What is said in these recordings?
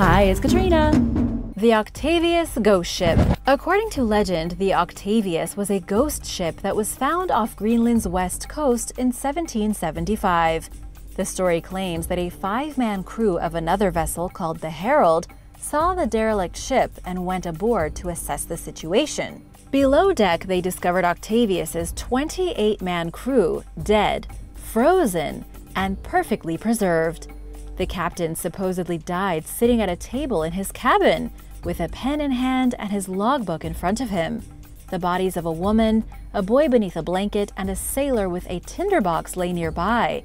Hi, it's Katrina. The Octavius Ghost Ship. According to legend, the Octavius was a ghost ship that was found off Greenland's west coast in 1775. The story claims that a five man crew of another vessel called the Herald saw the derelict ship and went aboard to assess the situation. Below deck, they discovered Octavius's 28 man crew dead, frozen, and perfectly preserved. The captain supposedly died sitting at a table in his cabin with a pen in hand and his logbook in front of him. The bodies of a woman, a boy beneath a blanket, and a sailor with a tinderbox lay nearby.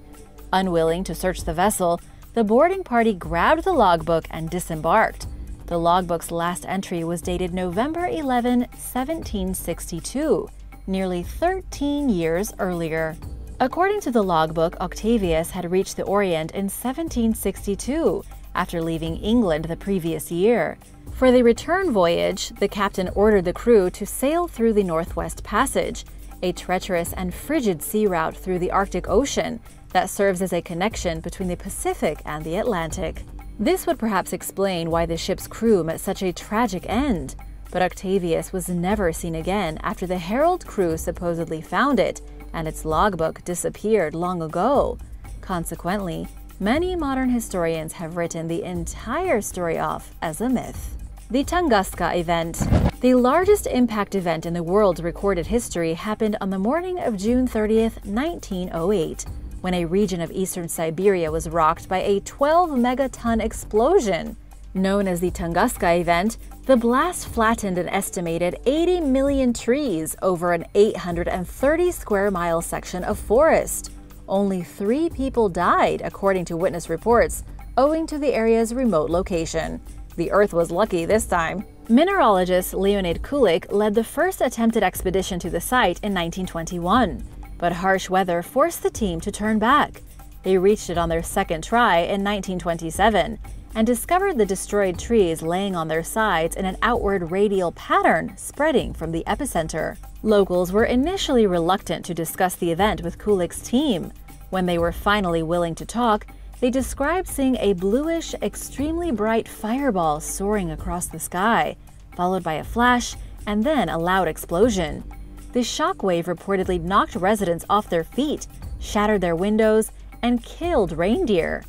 Unwilling to search the vessel, the boarding party grabbed the logbook and disembarked. The logbook's last entry was dated November 11, 1762, nearly 13 years earlier. According to the logbook, Octavius had reached the Orient in 1762 after leaving England the previous year. For the return voyage, the captain ordered the crew to sail through the Northwest Passage, a treacherous and frigid sea route through the Arctic Ocean that serves as a connection between the Pacific and the Atlantic. This would perhaps explain why the ship's crew met such a tragic end, but Octavius was never seen again after the Herald crew supposedly found it and its logbook disappeared long ago. Consequently, many modern historians have written the entire story off as a myth. The Tunguska event. The largest impact event in the world's recorded history happened on the morning of June 30th, 1908, when a region of eastern Siberia was rocked by a 12 megaton explosion. Known as the Tunguska event, the blast flattened an estimated 80 million trees over an 830 square mile section of forest. Only three people died, according to witness reports, owing to the area's remote location. The Earth was lucky this time. Mineralogist Leonid Kulik led the first attempted expedition to the site in 1921, but harsh weather forced the team to turn back. They reached it on their second try in 1927 and discovered the destroyed trees laying on their sides in an outward radial pattern spreading from the epicenter. Locals were initially reluctant to discuss the event with Kulik's team. When they were finally willing to talk, they described seeing a bluish, extremely bright fireball soaring across the sky, followed by a flash and then a loud explosion. The shockwave reportedly knocked residents off their feet, shattered their windows, and killed reindeer.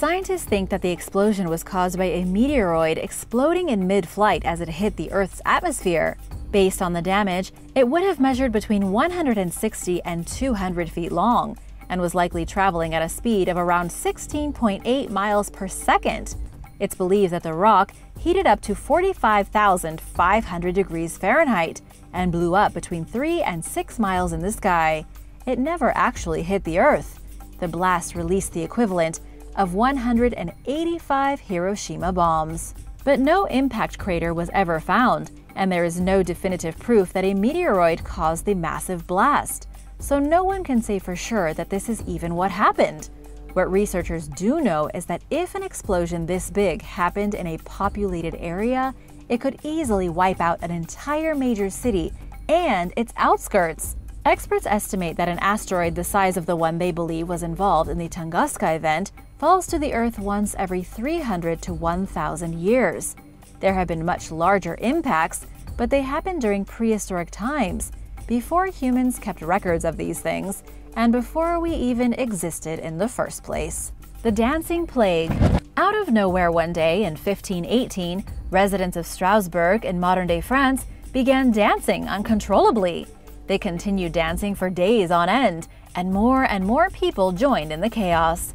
Scientists think that the explosion was caused by a meteoroid exploding in mid-flight as it hit the Earth's atmosphere. Based on the damage, it would have measured between 160 and 200 feet long and was likely traveling at a speed of around 16.8 miles per second. It's believed that the rock heated up to 45,500 degrees Fahrenheit and blew up between 3 and 6 miles in the sky. It never actually hit the Earth. The blast released the equivalent of 185 Hiroshima bombs. But no impact crater was ever found, and there is no definitive proof that a meteoroid caused the massive blast. So no one can say for sure that this is even what happened. What researchers do know is that if an explosion this big happened in a populated area, it could easily wipe out an entire major city and its outskirts. Experts estimate that an asteroid the size of the one they believe was involved in the Tunguska event falls to the Earth once every 300 to 1,000 years. There have been much larger impacts, but they happened during prehistoric times, before humans kept records of these things, and before we even existed in the first place. The Dancing Plague. Out of nowhere one day in 1518, residents of Strasbourg in modern day France began dancing uncontrollably. They continued dancing for days on end, and more and more people joined in the chaos.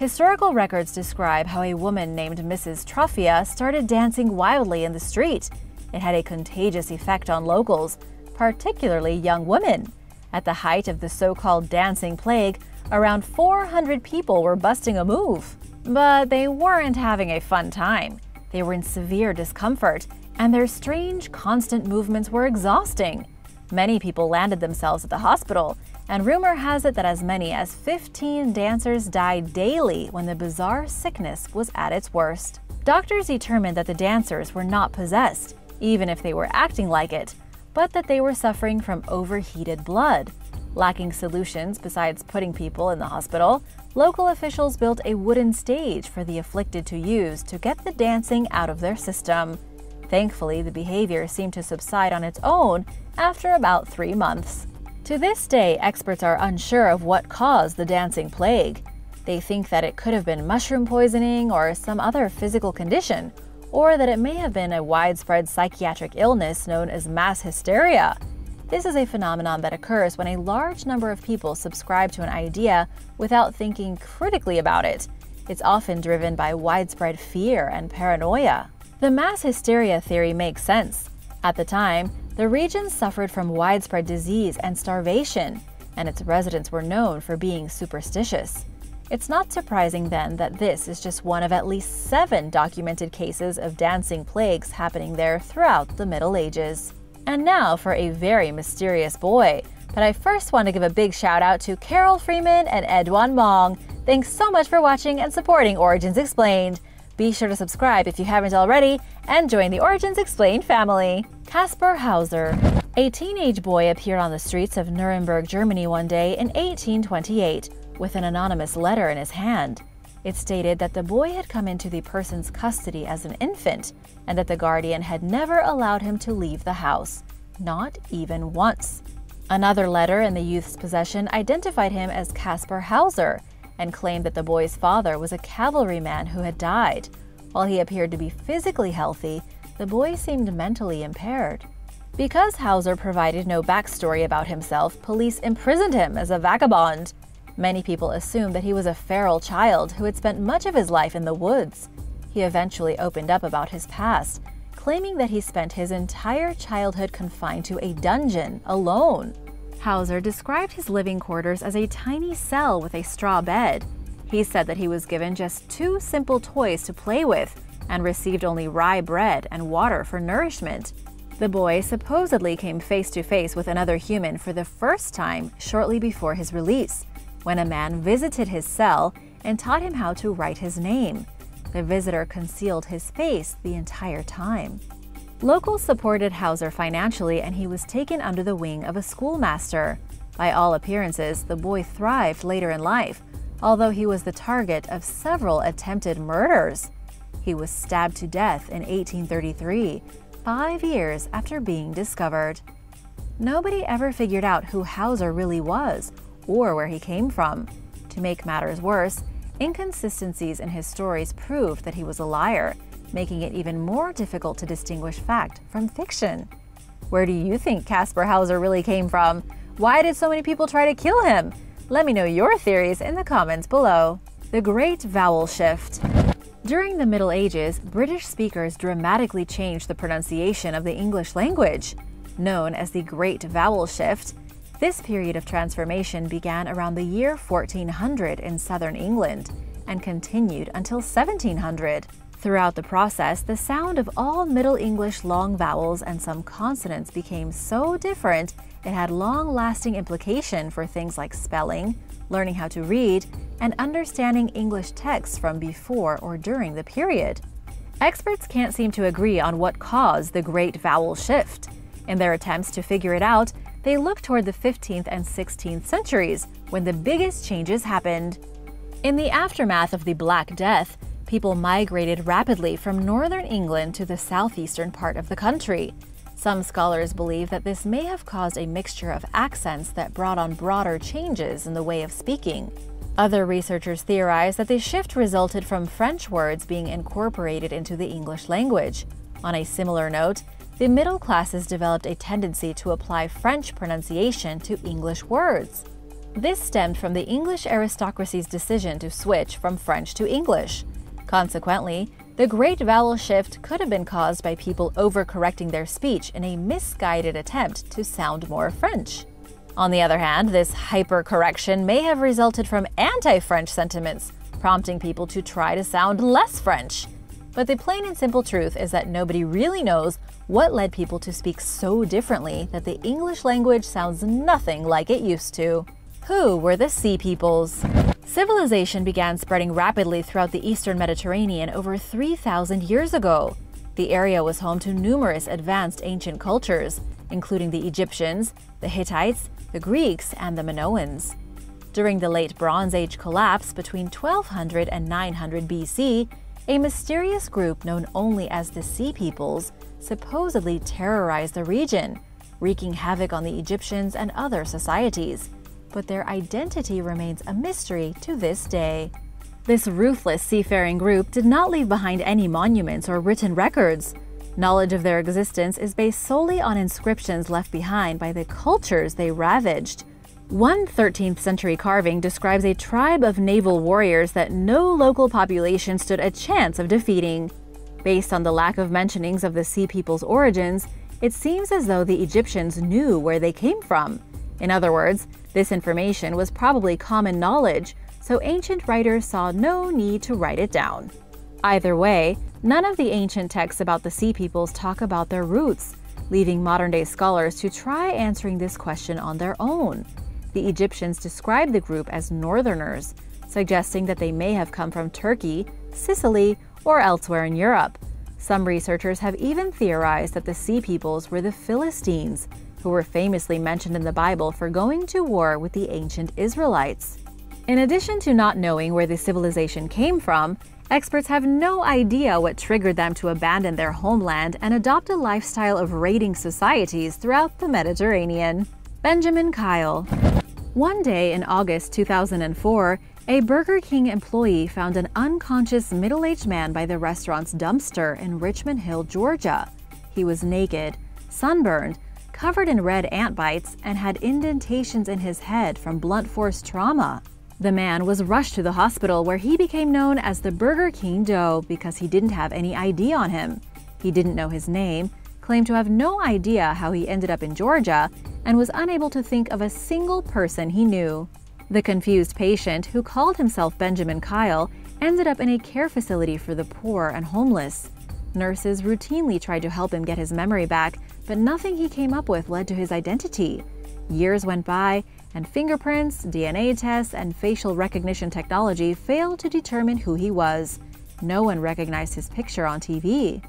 Historical records describe how a woman named Mrs. Troffea started dancing wildly in the street. It had a contagious effect on locals, particularly young women. At the height of the so called dancing plague, around 400 people were busting a move. But they weren't having a fun time. They were in severe discomfort, and their strange, constant movements were exhausting. Many people landed themselves at the hospital, and rumor has it that as many as 15 dancers died daily when the bizarre sickness was at its worst. Doctors determined that the dancers were not possessed, even if they were acting like it, but that they were suffering from overheated blood. Lacking solutions besides putting people in the hospital, local officials built a wooden stage for the afflicted to use to get the dancing out of their system. Thankfully, the behavior seemed to subside on its own after about three months. To this day, experts are unsure of what caused the dancing plague. They think that it could have been mushroom poisoning or some other physical condition, or that it may have been a widespread psychiatric illness known as mass hysteria. This is a phenomenon that occurs when a large number of people subscribe to an idea without thinking critically about it. It's often driven by widespread fear and paranoia. The mass hysteria theory makes sense. At the time, the region suffered from widespread disease and starvation, and its residents were known for being superstitious. It's not surprising then that this is just one of at least seven documented cases of dancing plagues happening there throughout the Middle Ages. And now for a very mysterious boy. But I first want to give a big shout out to Carol Freeman and Edwan Mong. Thanks so much for watching and supporting Origins Explained. Be sure to subscribe if you haven't already and join the Origins Explained family. Caspar Hauser. A teenage boy appeared on the streets of Nuremberg, Germany one day in 1828 with an anonymous letter in his hand. It stated that the boy had come into the person's custody as an infant and that the guardian had never allowed him to leave the house, not even once. Another letter in the youth's possession identified him as Caspar Hauser and claimed that the boy's father was a cavalryman who had died. While he appeared to be physically healthy, the boy seemed mentally impaired. Because Hauser provided no backstory about himself, police imprisoned him as a vagabond. Many people assumed that he was a feral child who had spent much of his life in the woods. He eventually opened up about his past, claiming that he spent his entire childhood confined to a dungeon alone. Hauser described his living quarters as a tiny cell with a straw bed. He said that he was given just two simple toys to play with and received only rye bread and water for nourishment. The boy supposedly came face to face with another human for the first time shortly before his release when a man visited his cell and taught him how to write his name. The visitor concealed his face the entire time. Locals supported Hauser financially and he was taken under the wing of a schoolmaster. By all appearances, the boy thrived later in life, although he was the target of several attempted murders. He was stabbed to death in 1833, five years after being discovered. Nobody ever figured out who Hauser really was or where he came from. To make matters worse, inconsistencies in his stories proved that he was a liar, making it even more difficult to distinguish fact from fiction. Where do you think Caspar Hauser really came from? Why did so many people try to kill him? Let me know your theories in the comments below. The Great Vowel Shift During the Middle Ages, British speakers dramatically changed the pronunciation of the English language. Known as the Great Vowel Shift, this period of transformation began around the year 1400 in southern England and continued until 1700. Throughout the process, the sound of all Middle English long vowels and some consonants became so different it had long-lasting implication for things like spelling, learning how to read, and understanding English texts from before or during the period. Experts can't seem to agree on what caused the Great Vowel Shift. In their attempts to figure it out, they look toward the 15th and 16th centuries, when the biggest changes happened. In the aftermath of the Black Death, people migrated rapidly from northern England to the southeastern part of the country. Some scholars believe that this may have caused a mixture of accents that brought on broader changes in the way of speaking. Other researchers theorize that the shift resulted from French words being incorporated into the English language. On a similar note, the middle classes developed a tendency to apply French pronunciation to English words. This stemmed from the English aristocracy's decision to switch from French to English. Consequently, the great vowel shift could have been caused by people overcorrecting their speech in a misguided attempt to sound more French. On the other hand, this hypercorrection may have resulted from anti French sentiments, prompting people to try to sound less French. But the plain and simple truth is that nobody really knows what led people to speak so differently that the English language sounds nothing like it used to. Who were the Sea Peoples? Civilization began spreading rapidly throughout the eastern Mediterranean over 3,000 years ago. The area was home to numerous advanced ancient cultures, including the Egyptians, the Hittites, the Greeks, and the Minoans. During the late Bronze Age collapse between 1200 and 900 BC, a mysterious group known only as the Sea Peoples supposedly terrorized the region, wreaking havoc on the Egyptians and other societies. But their identity remains a mystery to this day. This ruthless seafaring group did not leave behind any monuments or written records. Knowledge of their existence is based solely on inscriptions left behind by the cultures they ravaged. One 13th century carving describes a tribe of naval warriors that no local population stood a chance of defeating. Based on the lack of mentionings of the Sea People's origins, it seems as though the Egyptians knew where they came from. In other words, this information was probably common knowledge, so ancient writers saw no need to write it down. Either way, none of the ancient texts about the Sea Peoples talk about their roots, leaving modern day scholars to try answering this question on their own. The Egyptians described the group as northerners, suggesting that they may have come from Turkey, Sicily, or elsewhere in Europe. Some researchers have even theorized that the Sea Peoples were the Philistines, who were famously mentioned in the Bible for going to war with the ancient Israelites. In addition to not knowing where the civilization came from, experts have no idea what triggered them to abandon their homeland and adopt a lifestyle of raiding societies throughout the Mediterranean. Benjamin Kyle one day in August 2004, a Burger King employee found an unconscious middle aged man by the restaurant's dumpster in Richmond Hill, Georgia. He was naked, sunburned, covered in red ant bites, and had indentations in his head from blunt force trauma. The man was rushed to the hospital where he became known as the Burger King Doe because he didn't have any ID on him. He didn't know his name, claimed to have no idea how he ended up in Georgia, and was unable to think of a single person he knew. The confused patient, who called himself Benjamin Kyle, ended up in a care facility for the poor and homeless. Nurses routinely tried to help him get his memory back, but nothing he came up with led to his identity. Years went by, and fingerprints, DNA tests, and facial recognition technology failed to determine who he was. No one recognized his picture on TV.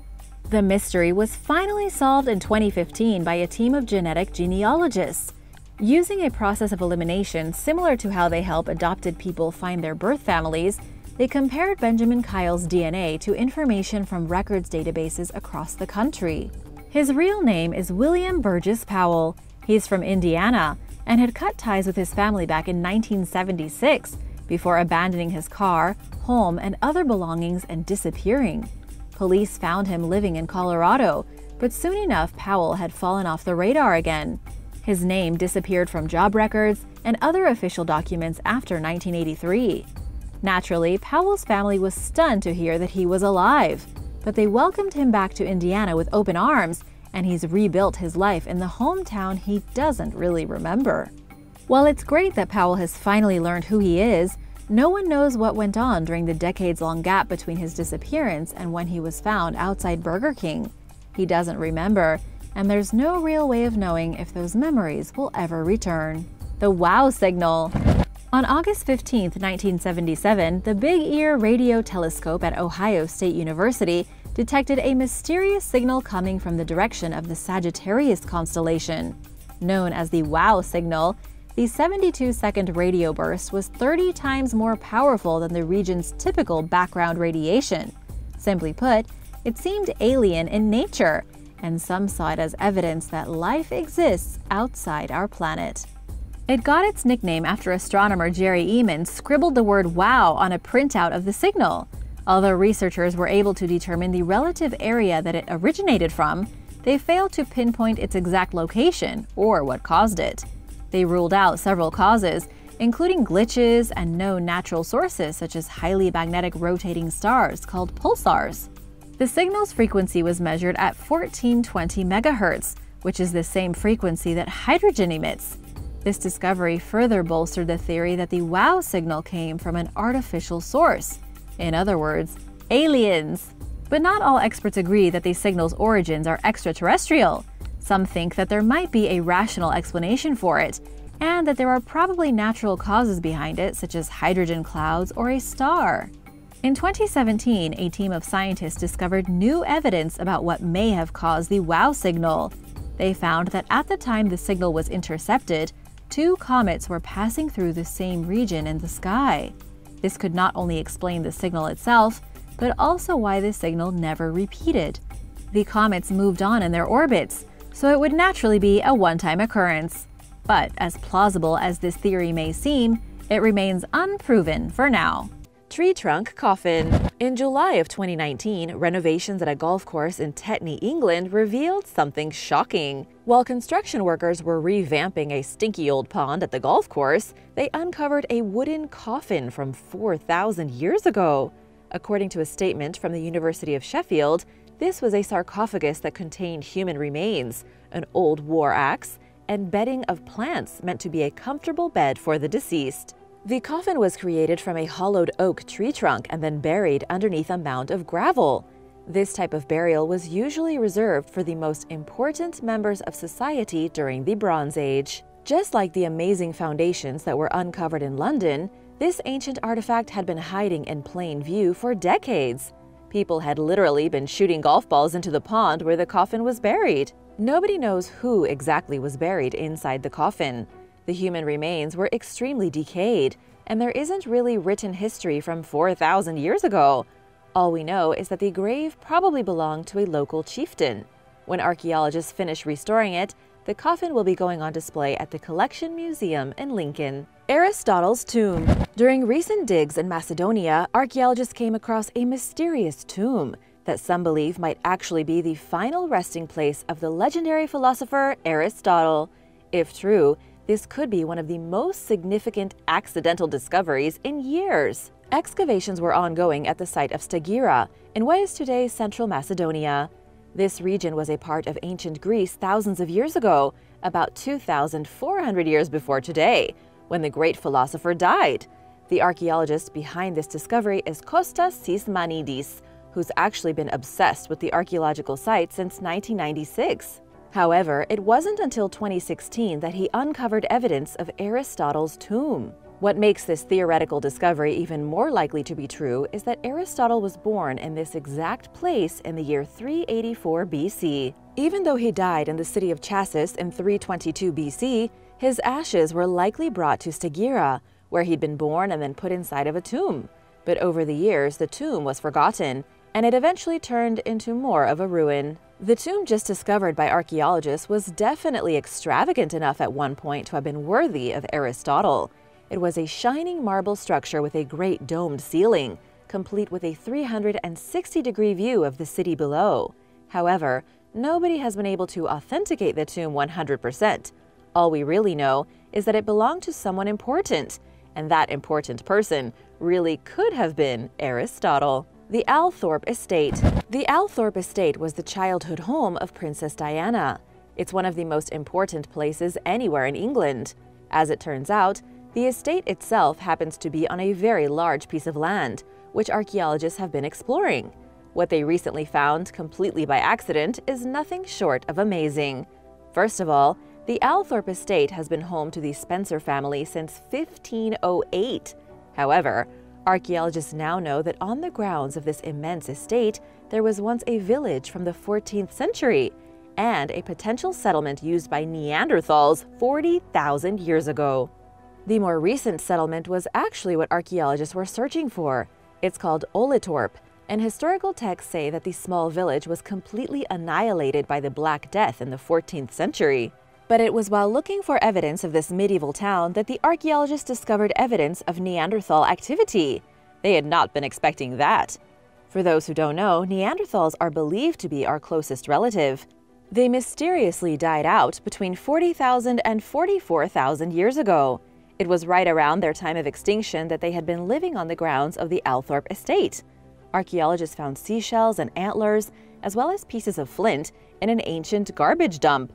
The mystery was finally solved in 2015 by a team of genetic genealogists. Using a process of elimination similar to how they help adopted people find their birth families, they compared Benjamin Kyle's DNA to information from records databases across the country. His real name is William Burgess Powell. He's from Indiana and had cut ties with his family back in 1976 before abandoning his car, home, and other belongings and disappearing. Police found him living in Colorado, but soon enough, Powell had fallen off the radar again. His name disappeared from job records and other official documents after 1983. Naturally, Powell's family was stunned to hear that he was alive, but they welcomed him back to Indiana with open arms, and he's rebuilt his life in the hometown he doesn't really remember. While it's great that Powell has finally learned who he is, no one knows what went on during the decades long gap between his disappearance and when he was found outside Burger King. He doesn't remember, and there's no real way of knowing if those memories will ever return. The WOW signal. On August 15, 1977, the Big Ear Radio Telescope at Ohio State University detected a mysterious signal coming from the direction of the Sagittarius constellation. Known as the WOW signal, the 72 second radio burst was 30 times more powerful than the region's typical background radiation. Simply put, it seemed alien in nature, and some saw it as evidence that life exists outside our planet. It got its nickname after astronomer Jerry Ehman scribbled the word wow on a printout of the signal. Although researchers were able to determine the relative area that it originated from, they failed to pinpoint its exact location or what caused it. They ruled out several causes, including glitches and known natural sources such as highly magnetic rotating stars called pulsars. The signal's frequency was measured at 1420 MHz, which is the same frequency that hydrogen emits. This discovery further bolstered the theory that the WOW signal came from an artificial source. In other words, aliens. But not all experts agree that the signal's origins are extraterrestrial. Some think that there might be a rational explanation for it, and that there are probably natural causes behind it, such as hydrogen clouds or a star. In 2017, a team of scientists discovered new evidence about what may have caused the WOW signal. They found that at the time the signal was intercepted, two comets were passing through the same region in the sky. This could not only explain the signal itself, but also why the signal never repeated. The comets moved on in their orbits, so it would naturally be a one-time occurrence. But as plausible as this theory may seem, it remains unproven for now. Tree trunk coffin. In July of 2019, renovations at a golf course in Tetney, England revealed something shocking. While construction workers were revamping a stinky old pond at the golf course, they uncovered a wooden coffin from 4,000 years ago. According to a statement from the University of Sheffield, this was a sarcophagus that contained human remains, an old war axe, and bedding of plants meant to be a comfortable bed for the deceased. The coffin was created from a hollowed oak tree trunk and then buried underneath a mound of gravel. This type of burial was usually reserved for the most important members of society during the Bronze Age. Just like the amazing foundations that were uncovered in London, this ancient artifact had been hiding in plain view for decades. People had literally been shooting golf balls into the pond where the coffin was buried. Nobody knows who exactly was buried inside the coffin. The human remains were extremely decayed, and there isn't really written history from 4,000 years ago. All we know is that the grave probably belonged to a local chieftain. When archaeologists finish restoring it, the coffin will be going on display at the Collection Museum in Lincoln. Aristotle's tomb. During recent digs in Macedonia, archaeologists came across a mysterious tomb that some believe might actually be the final resting place of the legendary philosopher Aristotle. If true, this could be one of the most significant accidental discoveries in years. Excavations were ongoing at the site of Stagira, in what is today central Macedonia. This region was a part of ancient Greece thousands of years ago, about 2,400 years before today, when the great philosopher died. The archaeologist behind this discovery is Kostas Sismanidis, who's actually been obsessed with the archaeological site since 1996. However, it wasn't until 2016 that he uncovered evidence of Aristotle's tomb. What makes this theoretical discovery even more likely to be true is that Aristotle was born in this exact place in the year 384 BC. Even though he died in the city of Chalcis in 322 BC, his ashes were likely brought to Stagira, where he'd been born and then put inside of a tomb. But over the years, the tomb was forgotten, and it eventually turned into more of a ruin. The tomb just discovered by archaeologists was definitely extravagant enough at one point to have been worthy of Aristotle. It was a shining marble structure with a great domed ceiling, complete with a 360-degree view of the city below. However, nobody has been able to authenticate the tomb 100%. All we really know is that it belonged to someone important, and that important person really could have been Aristotle. The Althorp Estate. The Althorp Estate was the childhood home of Princess Diana. It's one of the most important places anywhere in England. As it turns out, the estate itself happens to be on a very large piece of land, which archaeologists have been exploring. What they recently found, completely by accident, is nothing short of amazing. First of all, the Althorp Estate has been home to the Spencer family since 1508. However, Archaeologists now know that on the grounds of this immense estate, there was once a village from the 14th century and a potential settlement used by Neanderthals 40,000 years ago. The more recent settlement was actually what archaeologists were searching for. It's called Olitorp, and historical texts say that the small village was completely annihilated by the Black Death in the 14th century. But it was while looking for evidence of this medieval town that the archaeologists discovered evidence of Neanderthal activity. They had not been expecting that. For those who don't know, Neanderthals are believed to be our closest relative. They mysteriously died out between 40,000 and 44,000 years ago. It was right around their time of extinction that they had been living on the grounds of the Althorp estate. Archaeologists found seashells and antlers, as well as pieces of flint, in an ancient garbage dump.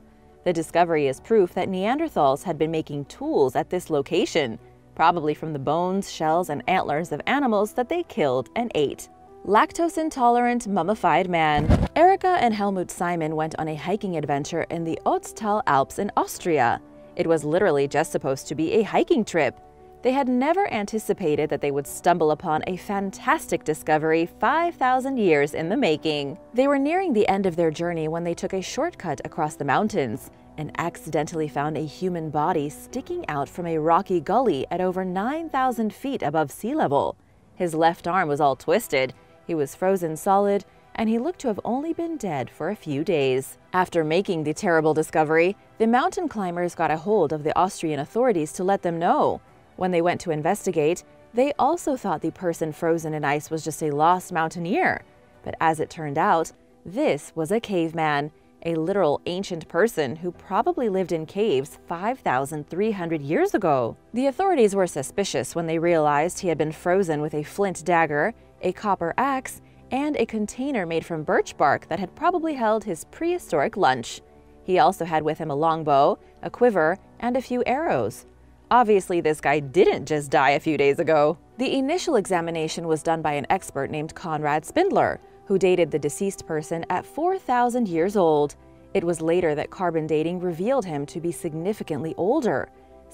The discovery is proof that Neanderthals had been making tools at this location, probably from the bones, shells, and antlers of animals that they killed and ate. Lactose intolerant mummified man. Erika and Helmut Simon went on a hiking adventure in the Ötztal Alps in Austria. It was literally just supposed to be a hiking trip. They had never anticipated that they would stumble upon a fantastic discovery 5,000 years in the making. They were nearing the end of their journey when they took a shortcut across the mountains and accidentally found a human body sticking out from a rocky gully at over 9,000 feet above sea level. His left arm was all twisted, he was frozen solid, and he looked to have only been dead for a few days. After making the terrible discovery, the mountain climbers got a hold of the Austrian authorities to let them know. When they went to investigate, they also thought the person frozen in ice was just a lost mountaineer. But as it turned out, this was a caveman, a literal ancient person who probably lived in caves 5,300 years ago. The authorities were suspicious when they realized he had been frozen with a flint dagger, a copper axe, and a container made from birch bark that had probably held his prehistoric lunch. He also had with him a longbow, a quiver, and a few arrows. Obviously, this guy didn't just die a few days ago. The initial examination was done by an expert named Konrad Spindler, who dated the deceased person at 4,000 years old. It was later that carbon dating revealed him to be significantly older.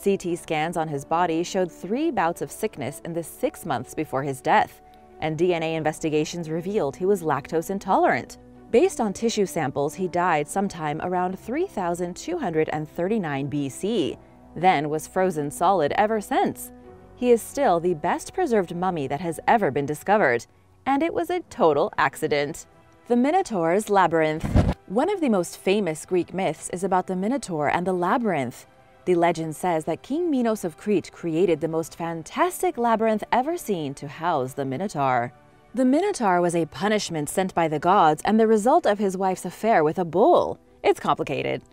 CT scans on his body showed three bouts of sickness in the six months before his death and DNA investigations revealed he was lactose intolerant. Based on tissue samples, he died sometime around 3239 BC, then was frozen solid ever since. He is still the best preserved mummy that has ever been discovered, and it was a total accident. The Minotaur's Labyrinth. One of the most famous Greek myths is about the Minotaur and the labyrinth. The legend says that King Minos of Crete created the most fantastic labyrinth ever seen to house the Minotaur. The Minotaur was a punishment sent by the gods and the result of his wife's affair with a bull. It's complicated.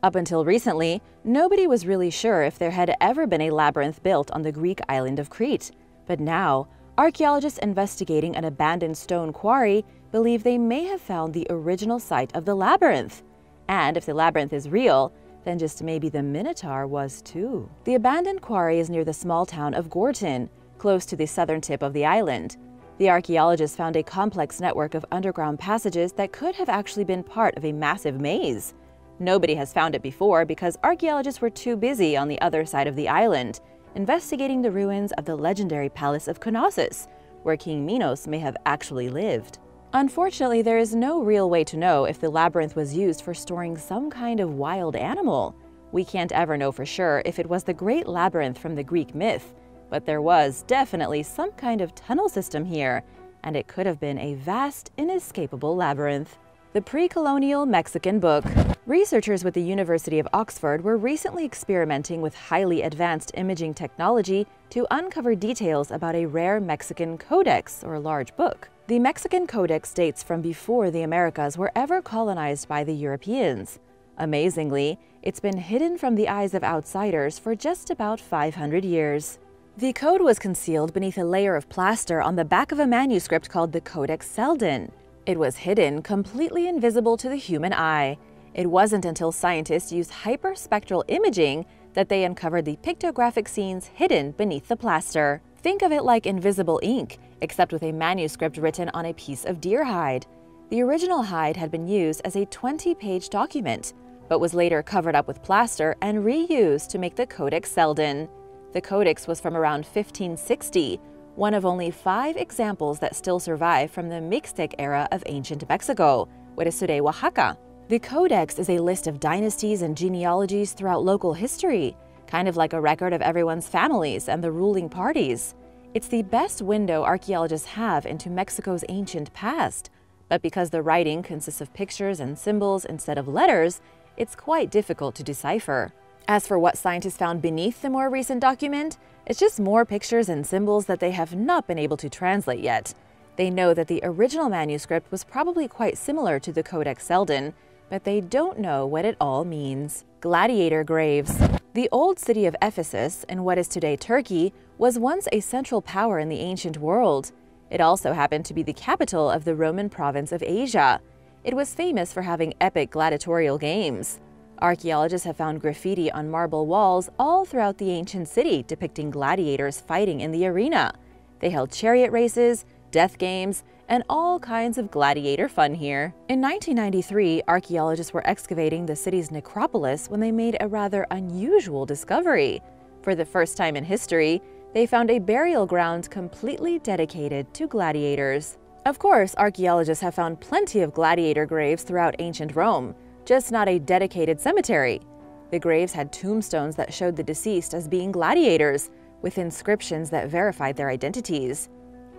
Up until recently, nobody was really sure if there had ever been a labyrinth built on the Greek island of Crete. But now, archaeologists investigating an abandoned stone quarry believe they may have found the original site of the labyrinth. And if the labyrinth is real, then just maybe the Minotaur was too. The abandoned quarry is near the small town of Gortyn, close to the southern tip of the island. The archaeologists found a complex network of underground passages that could have actually been part of a massive maze. Nobody has found it before because archaeologists were too busy on the other side of the island, investigating the ruins of the legendary palace of Knossos, where King Minos may have actually lived. Unfortunately, there is no real way to know if the labyrinth was used for storing some kind of wild animal. We can't ever know for sure if it was the Great Labyrinth from the Greek myth, but there was definitely some kind of tunnel system here, and it could have been a vast, inescapable labyrinth. The Pre-Colonial Mexican Book Researchers with the University of Oxford were recently experimenting with highly advanced imaging technology to uncover details about a rare Mexican codex, or large book. The Mexican Codex dates from before the Americas were ever colonized by the Europeans. Amazingly, it's been hidden from the eyes of outsiders for just about 500 years. The code was concealed beneath a layer of plaster on the back of a manuscript called the Codex Selden. It was hidden, completely invisible to the human eye. It wasn't until scientists used hyperspectral imaging that they uncovered the pictographic scenes hidden beneath the plaster. Think of it like invisible ink, except with a manuscript written on a piece of deer hide. The original hide had been used as a 20-page document, but was later covered up with plaster and reused to make the Codex Selden. The codex was from around 1560, one of only five examples that still survive from the Mixtec era of ancient Mexico, what is today Oaxaca. The codex is a list of dynasties and genealogies throughout local history, kind of like a record of everyone's families and the ruling parties. It's the best window archaeologists have into Mexico's ancient past, but because the writing consists of pictures and symbols instead of letters, it's quite difficult to decipher. As for what scientists found beneath the more recent document, it's just more pictures and symbols that they have not been able to translate yet. They know that the original manuscript was probably quite similar to the Codex Selden, but they don't know what it all means. Gladiator graves. The old city of Ephesus, in what is today Turkey, was once a central power in the ancient world. It also happened to be the capital of the Roman province of Asia. It was famous for having epic gladiatorial games. Archaeologists have found graffiti on marble walls all throughout the ancient city depicting gladiators fighting in the arena. They held chariot races, death games, and all kinds of gladiator fun here. In 1993, archaeologists were excavating the city's necropolis when they made a rather unusual discovery. For the first time in history, they found a burial ground completely dedicated to gladiators. Of course, archaeologists have found plenty of gladiator graves throughout ancient Rome, just not a dedicated cemetery. The graves had tombstones that showed the deceased as being gladiators, with inscriptions that verified their identities.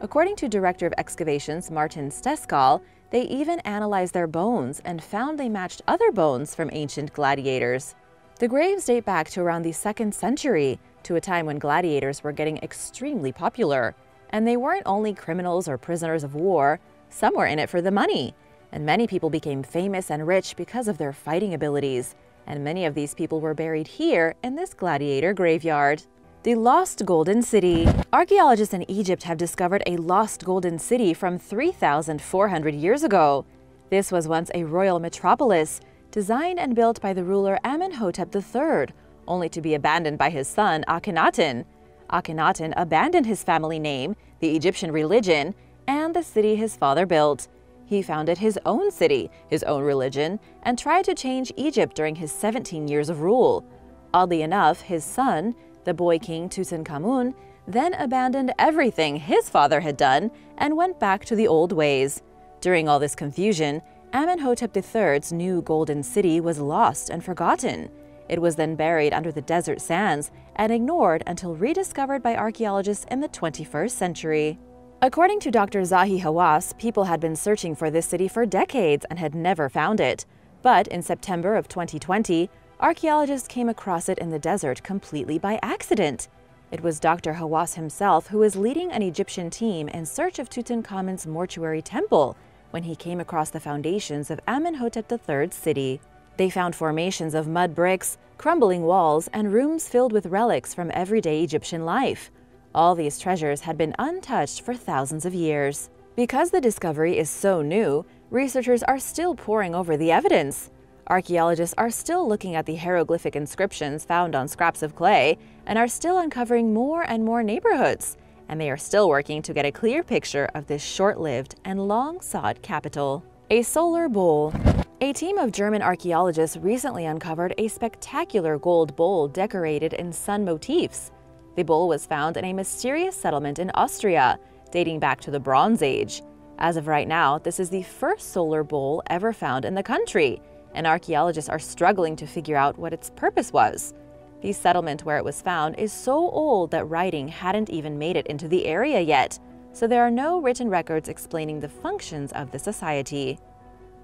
According to Director of Excavations Martin Steskal, they even analyzed their bones and found they matched other bones from ancient gladiators. The graves date back to around the 2nd century, to a time when gladiators were getting extremely popular. And they weren't only criminals or prisoners of war, some were in it for the money. And many people became famous and rich because of their fighting abilities. And many of these people were buried here in this gladiator graveyard. The Lost Golden City. Archaeologists in Egypt have discovered a lost golden city from 3,400 years ago. This was once a royal metropolis, designed and built by the ruler Amenhotep III, only to be abandoned by his son Akhenaten. Akhenaten abandoned his family name, the Egyptian religion, and the city his father built. He founded his own city, his own religion, and tried to change Egypt during his 17 years of rule. Oddly enough, his son, the boy king Tutankhamun then abandoned everything his father had done and went back to the old ways. During all this confusion, Amenhotep III's new golden city was lost and forgotten. It was then buried under the desert sands and ignored until rediscovered by archaeologists in the 21st century. According to Dr. Zahi Hawass, people had been searching for this city for decades and had never found it. But in September of 2020, archaeologists came across it in the desert completely by accident. It was Dr. Hawass himself who was leading an Egyptian team in search of Tutankhamun's mortuary temple when he came across the foundations of Amenhotep III's city. They found formations of mud bricks, crumbling walls, and rooms filled with relics from everyday Egyptian life. All these treasures had been untouched for thousands of years. Because the discovery is so new, researchers are still poring over the evidence. Archaeologists are still looking at the hieroglyphic inscriptions found on scraps of clay and are still uncovering more and more neighborhoods, and they are still working to get a clear picture of this short-lived and long-sought capital. A solar bowl. A team of German archaeologists recently uncovered a spectacular gold bowl decorated in sun motifs. The bowl was found in a mysterious settlement in Austria, dating back to the Bronze Age. As of right now, this is the first solar bowl ever found in the country, and archaeologists are struggling to figure out what its purpose was. The settlement where it was found is so old that writing hadn't even made it into the area yet, so there are no written records explaining the functions of the society.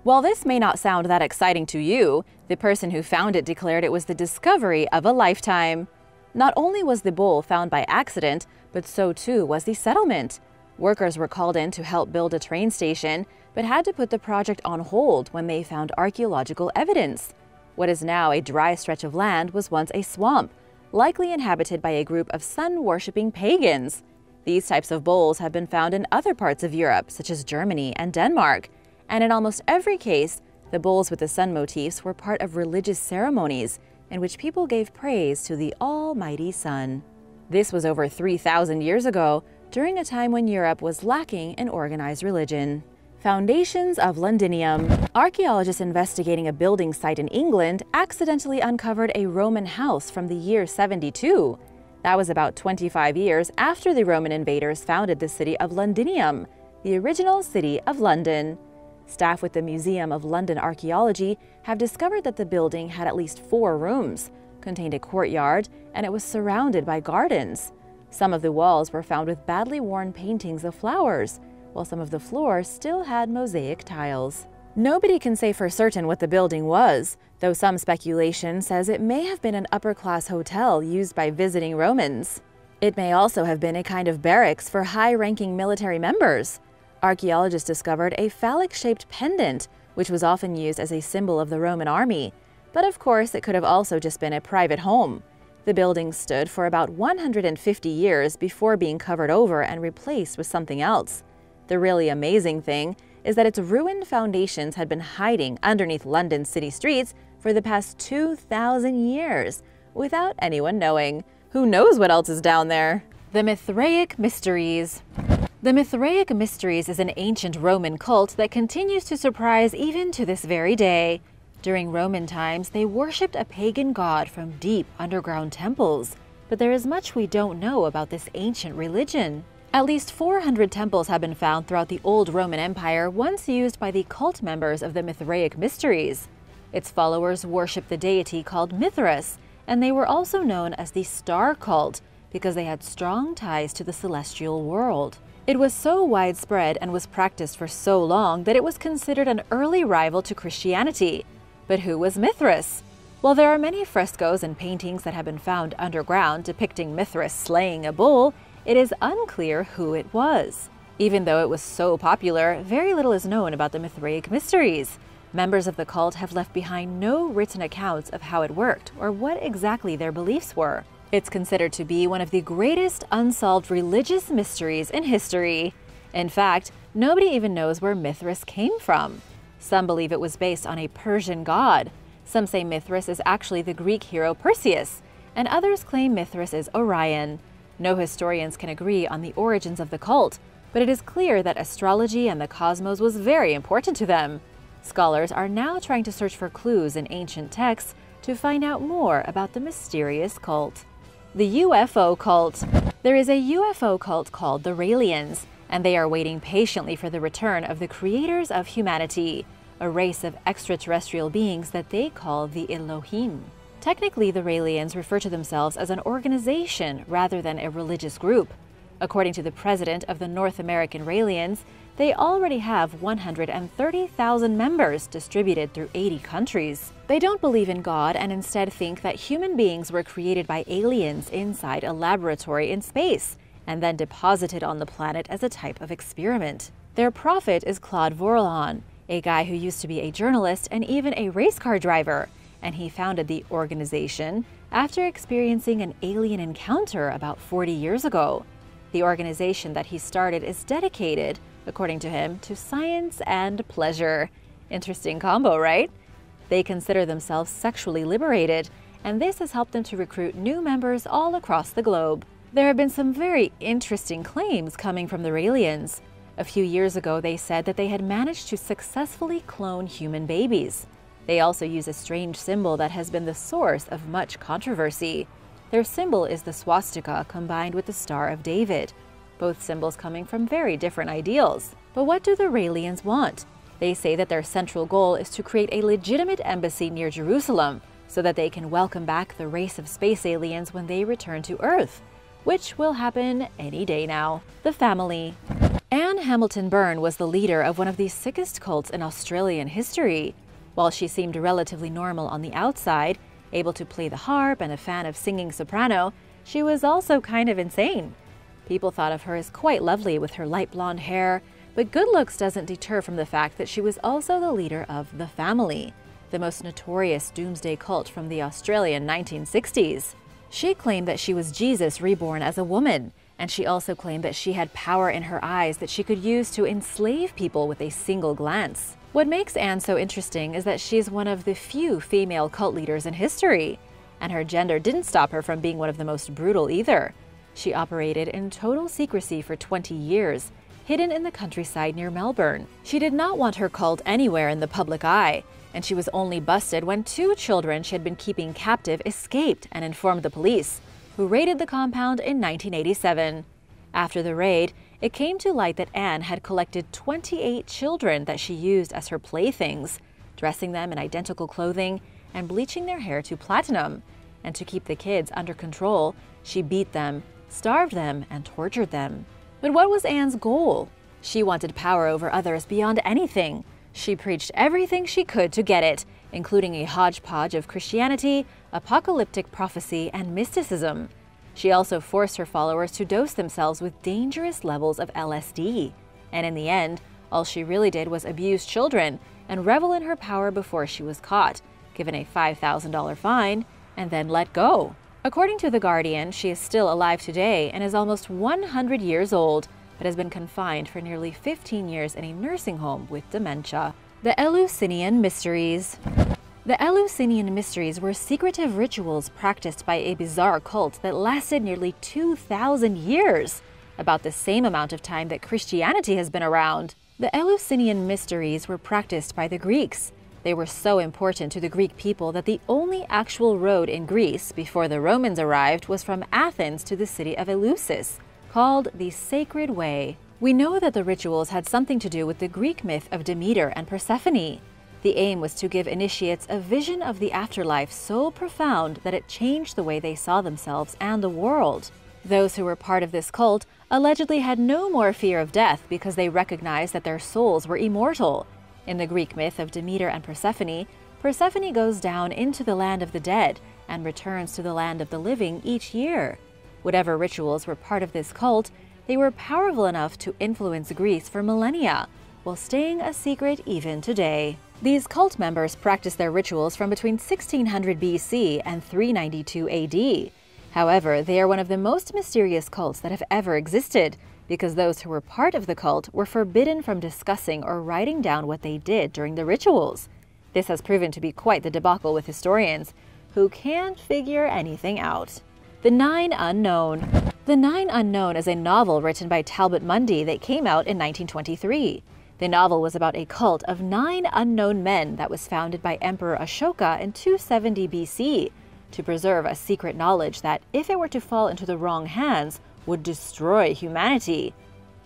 While this may not sound that exciting to you, the person who found it declared it was the discovery of a lifetime. Not only was the bowl found by accident, but so too was the settlement. Workers were called in to help build a train station, but had to put the project on hold when they found archaeological evidence. What is now a dry stretch of land was once a swamp, likely inhabited by a group of sun-worshipping pagans. These types of bowls have been found in other parts of Europe, such as Germany and Denmark, and in almost every case, the bowls with the sun motifs were part of religious ceremonies in which people gave praise to the almighty sun. This was over 3,000 years ago, during a time when Europe was lacking in organized religion. Foundations of Londinium. Archaeologists investigating a building site in England accidentally uncovered a Roman house from the year 72. That was about 25 years after the Roman invaders founded the city of Londinium, the original city of London. Staff with the Museum of London Archaeology have discovered that the building had at least four rooms, contained a courtyard, and it was surrounded by gardens. Some of the walls were found with badly worn paintings of flowers, while some of the floor still had mosaic tiles. Nobody can say for certain what the building was, though some speculation says it may have been an upper-class hotel used by visiting Romans. It may also have been a kind of barracks for high-ranking military members. Archaeologists discovered a phallic-shaped pendant, which was often used as a symbol of the Roman army. But of course, it could have also just been a private home. The building stood for about 150 years before being covered over and replaced with something else. The really amazing thing is that its ruined foundations had been hiding underneath London city streets for the past 2,000 years without anyone knowing. Who knows what else is down there? The Mithraic Mysteries The Mithraic Mysteries is an ancient Roman cult that continues to surprise even to this very day. During Roman times, they worshipped a pagan god from deep underground temples. but there is much we don't know about this ancient religion. At least 400 temples have been found throughout the old Roman Empire, once used by the cult members of the Mithraic Mysteries. Its followers worshipped the deity called Mithras, and they were also known as the Star Cult because they had strong ties to the celestial world. It was so widespread and was practiced for so long that it was considered an early rival to Christianity. But who was Mithras? While there are many frescoes and paintings that have been found underground depicting Mithras slaying a bull, it is unclear who it was. Even though it was so popular, very little is known about the Mithraic mysteries. Members of the cult have left behind no written accounts of how it worked or what exactly their beliefs were. It's considered to be one of the greatest unsolved religious mysteries in history. In fact, nobody even knows where Mithras came from. Some believe it was based on a Persian god, some say Mithras is actually the Greek hero Perseus, and others claim Mithras is Orion. No historians can agree on the origins of the cult, but it is clear that astrology and the cosmos was very important to them. Scholars are now trying to search for clues in ancient texts to find out more about the mysterious cult. The UFO cult. There is a UFO cult called the Raelians, and they are waiting patiently for the return of the creators of humanity a race of extraterrestrial beings that they call the Elohim. Technically, the Raelians refer to themselves as an organization rather than a religious group. According to the president of the North American Raelians, they already have 130,000 members distributed through 80 countries. They don't believe in God and instead think that human beings were created by aliens inside a laboratory in space and then deposited on the planet as a type of experiment. Their prophet is Claude Vorilhon, a guy who used to be a journalist and even a race car driver, and he founded the organization after experiencing an alien encounter about 40 years ago. The organization that he started is dedicated, according to him, to science and pleasure. Interesting combo, right? They consider themselves sexually liberated, and this has helped them to recruit new members all across the globe. There have been some very interesting claims coming from the Raelians. A few years ago, they said that they had managed to successfully clone human babies. They also use a strange symbol that has been the source of much controversy. Their symbol is the swastika combined with the Star of David, both symbols coming from very different ideals. But what do the Raelians want? They say that their central goal is to create a legitimate embassy near Jerusalem so that they can welcome back the race of space aliens when they return to Earth, which will happen any day now. The family. Anne Hamilton Byrne was the leader of one of the sickest cults in Australian history. While she seemed relatively normal on the outside, able to play the harp and a fan of singing soprano, she was also kind of insane. People thought of her as quite lovely with her light blonde hair, but good looks doesn't deter from the fact that she was also the leader of The Family, the most notorious doomsday cult from the Australian 1960s. She claimed that she was Jesus reborn as a woman, and she also claimed that she had power in her eyes that she could use to enslave people with a single glance. What makes Anne so interesting is that she's one of the few female cult leaders in history, and her gender didn't stop her from being one of the most brutal either. She operated in total secrecy for 20 years, hidden in the countryside near Melbourne. She did not want her cult anywhere in the public eye, and she was only busted when two children she had been keeping captive escaped and informed the police who raided the compound in 1987. After the raid, it came to light that Anne had collected 28 children that she used as her playthings, dressing them in identical clothing and bleaching their hair to platinum. And to keep the kids under control, she beat them, starved them, and tortured them. But what was Anne's goal? She wanted power over others beyond anything. She preached everything she could to get it, including a hodgepodge of Christianity, apocalyptic prophecy, and mysticism. She also forced her followers to dose themselves with dangerous levels of LSD. And in the end, all she really did was abuse children and revel in her power before she was caught, given a $5,000 fine, and then let go. According to The Guardian, she is still alive today and is almost 100 years old, but has been confined for nearly 15 years in a nursing home with dementia. The Eleusinian Mysteries the Eleusinian Mysteries were secretive rituals practiced by a bizarre cult that lasted nearly 2,000 years, about the same amount of time that Christianity has been around. The Eleusinian Mysteries were practiced by the Greeks. They were so important to the Greek people that the only actual road in Greece before the Romans arrived was from Athens to the city of Eleusis, called the Sacred Way. We know that the rituals had something to do with the Greek myth of Demeter and Persephone. The aim was to give initiates a vision of the afterlife so profound that it changed the way they saw themselves and the world. Those who were part of this cult allegedly had no more fear of death because they recognized that their souls were immortal in the Greek myth of Demeter and Persephone, Persephone goes down into the land of the dead and returns to the land of the living each year. Whatever rituals were part of this cult, they were powerful enough to influence Greece for millennia, while staying a secret even today. These cult members practiced their rituals from between 1600 BC and 392 AD. However, they are one of the most mysterious cults that have ever existed, because those who were part of the cult were forbidden from discussing or writing down what they did during the rituals. This has proven to be quite the debacle with historians, who can't figure anything out. The Nine Unknown The Nine Unknown is a novel written by Talbot Mundy that came out in 1923. The novel was about a cult of nine unknown men that was founded by Emperor Ashoka in 270 BC to preserve a secret knowledge that, if it were to fall into the wrong hands, would destroy humanity.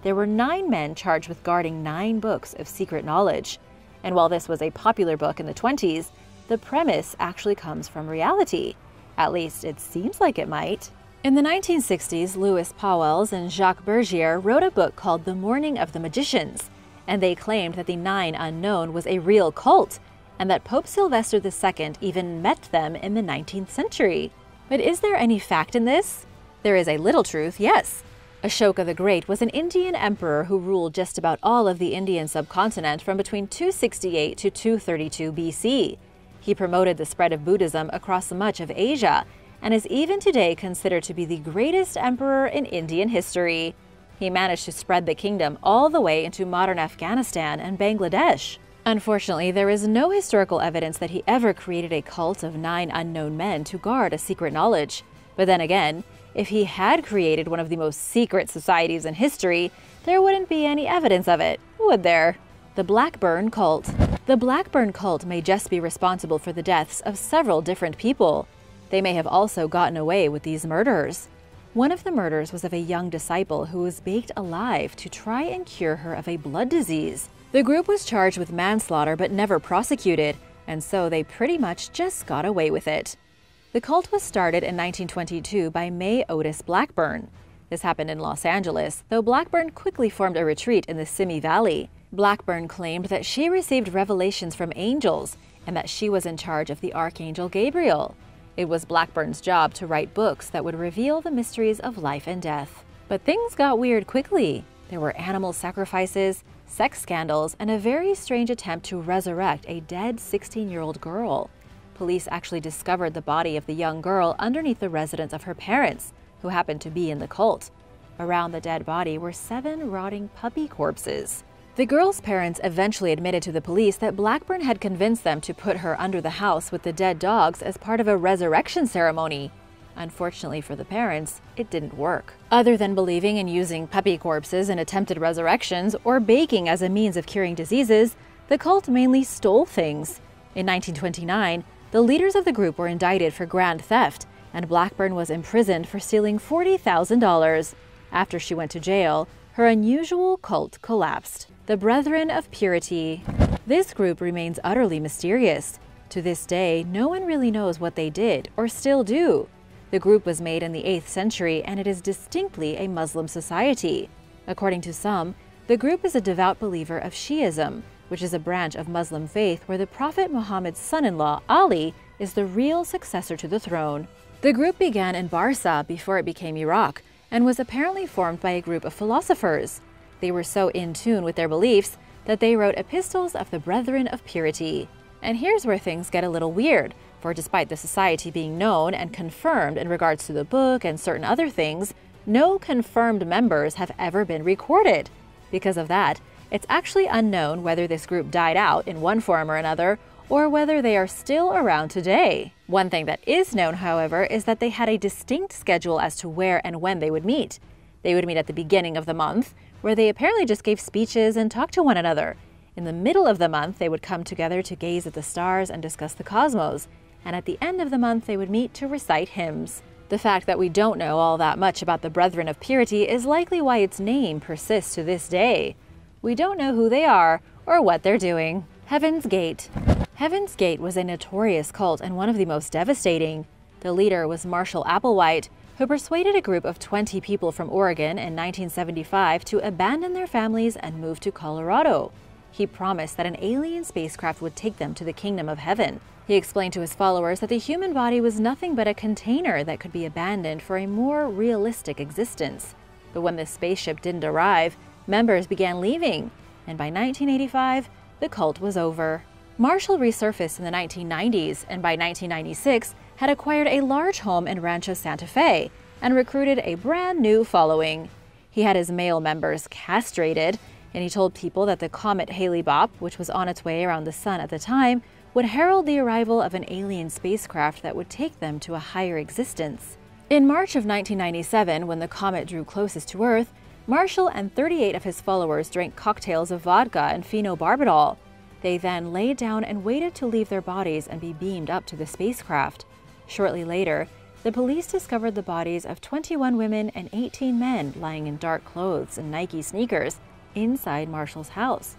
There were nine men charged with guarding nine books of secret knowledge. And while this was a popular book in the 20s, the premise actually comes from reality. At least it seems like it might. In the 1960s, Louis Pauwels and Jacques Bergier wrote a book called The Morning of the Magicians, and they claimed that the Nine Unknown was a real cult, and that Pope Sylvester II even met them in the 19th century. But is there any fact in this? There is a little truth, yes. Ashoka the Great was an Indian emperor who ruled just about all of the Indian subcontinent from between 268 to 232 BC. He promoted the spread of Buddhism across much of Asia and is even today considered to be the greatest emperor in Indian history. He managed to spread the kingdom all the way into modern Afghanistan and Bangladesh. Unfortunately, there is no historical evidence that he ever created a cult of nine unknown men to guard a secret knowledge. But then again, if he had created one of the most secret societies in history, there wouldn't be any evidence of it, would there? The Blackburn Cult. The Blackburn cult may just be responsible for the deaths of several different people. They may have also gotten away with these murders. One of the murders was of a young disciple who was baked alive to try and cure her of a blood disease. The group was charged with manslaughter but never prosecuted, and so they pretty much just got away with it. The cult was started in 1922 by May Otis Blackburn. This happened in Los Angeles, though Blackburn quickly formed a retreat in the Simi Valley. Blackburn claimed that she received revelations from angels and that she was in charge of the Archangel Gabriel. It was Blackburn's job to write books that would reveal the mysteries of life and death. But things got weird quickly. There were animal sacrifices, sex scandals, and a very strange attempt to resurrect a dead 16 year old girl police actually discovered the body of the young girl underneath the residence of her parents, who happened to be in the cult. Around the dead body were seven rotting puppy corpses. The girl's parents eventually admitted to the police that Blackburn had convinced them to put her under the house with the dead dogs as part of a resurrection ceremony. Unfortunately for the parents, it didn't work. Other than believing in using puppy corpses in attempted resurrections or baking as a means of curing diseases, the cult mainly stole things. In 1929, the leaders of the group were indicted for grand theft, and Blackburn was imprisoned for stealing $40,000. After she went to jail, her unusual cult collapsed. The Brethren of Purity. This group remains utterly mysterious. To this day, no one really knows what they did, or still do. The group was made in the 8th century and it is distinctly a Muslim society. According to some, the group is a devout believer of Shi'ism, which is a branch of Muslim faith where the Prophet Muhammad's son-in-law, Ali, is the real successor to the throne. The group began in Barsa before it became Iraq, and was apparently formed by a group of philosophers. They were so in tune with their beliefs that they wrote epistles of the Brethren of Purity. And here's where things get a little weird, for despite the society being known and confirmed in regards to the book and certain other things, no confirmed members have ever been recorded. Because of that, it's actually unknown whether this group died out in one form or another, or whether they are still around today. One thing that is known, however, is that they had a distinct schedule as to where and when they would meet. They would meet at the beginning of the month, where they apparently just gave speeches and talked to one another. In the middle of the month, they would come together to gaze at the stars and discuss the cosmos, and at the end of the month, they would meet to recite hymns. The fact that we don't know all that much about the Brethren of Purity is likely why its name persists to this day. We don't know who they are or what they're doing. Heaven's Gate. Heaven's Gate was a notorious cult and one of the most devastating. The leader was Marshall Applewhite, who persuaded a group of 20 people from Oregon in 1975 to abandon their families and move to Colorado. He promised that an alien spacecraft would take them to the kingdom of heaven. He explained to his followers that the human body was nothing but a container that could be abandoned for a more realistic existence. But when the spaceship didn't arrive, members began leaving, and by 1985, the cult was over. Marshall resurfaced in the 1990s and by 1996 had acquired a large home in Rancho Santa Fe and recruited a brand new following. He had his male members castrated, and he told people that the comet Hale-Bopp, which was on its way around the sun at the time, would herald the arrival of an alien spacecraft that would take them to a higher existence. In March of 1997, when the comet drew closest to Earth, Marshall and 38 of his followers drank cocktails of vodka and phenobarbital. They then lay down and waited to leave their bodies and be beamed up to the spacecraft. Shortly later, the police discovered the bodies of 21 women and 18 men lying in dark clothes and Nike sneakers inside Marshall's house.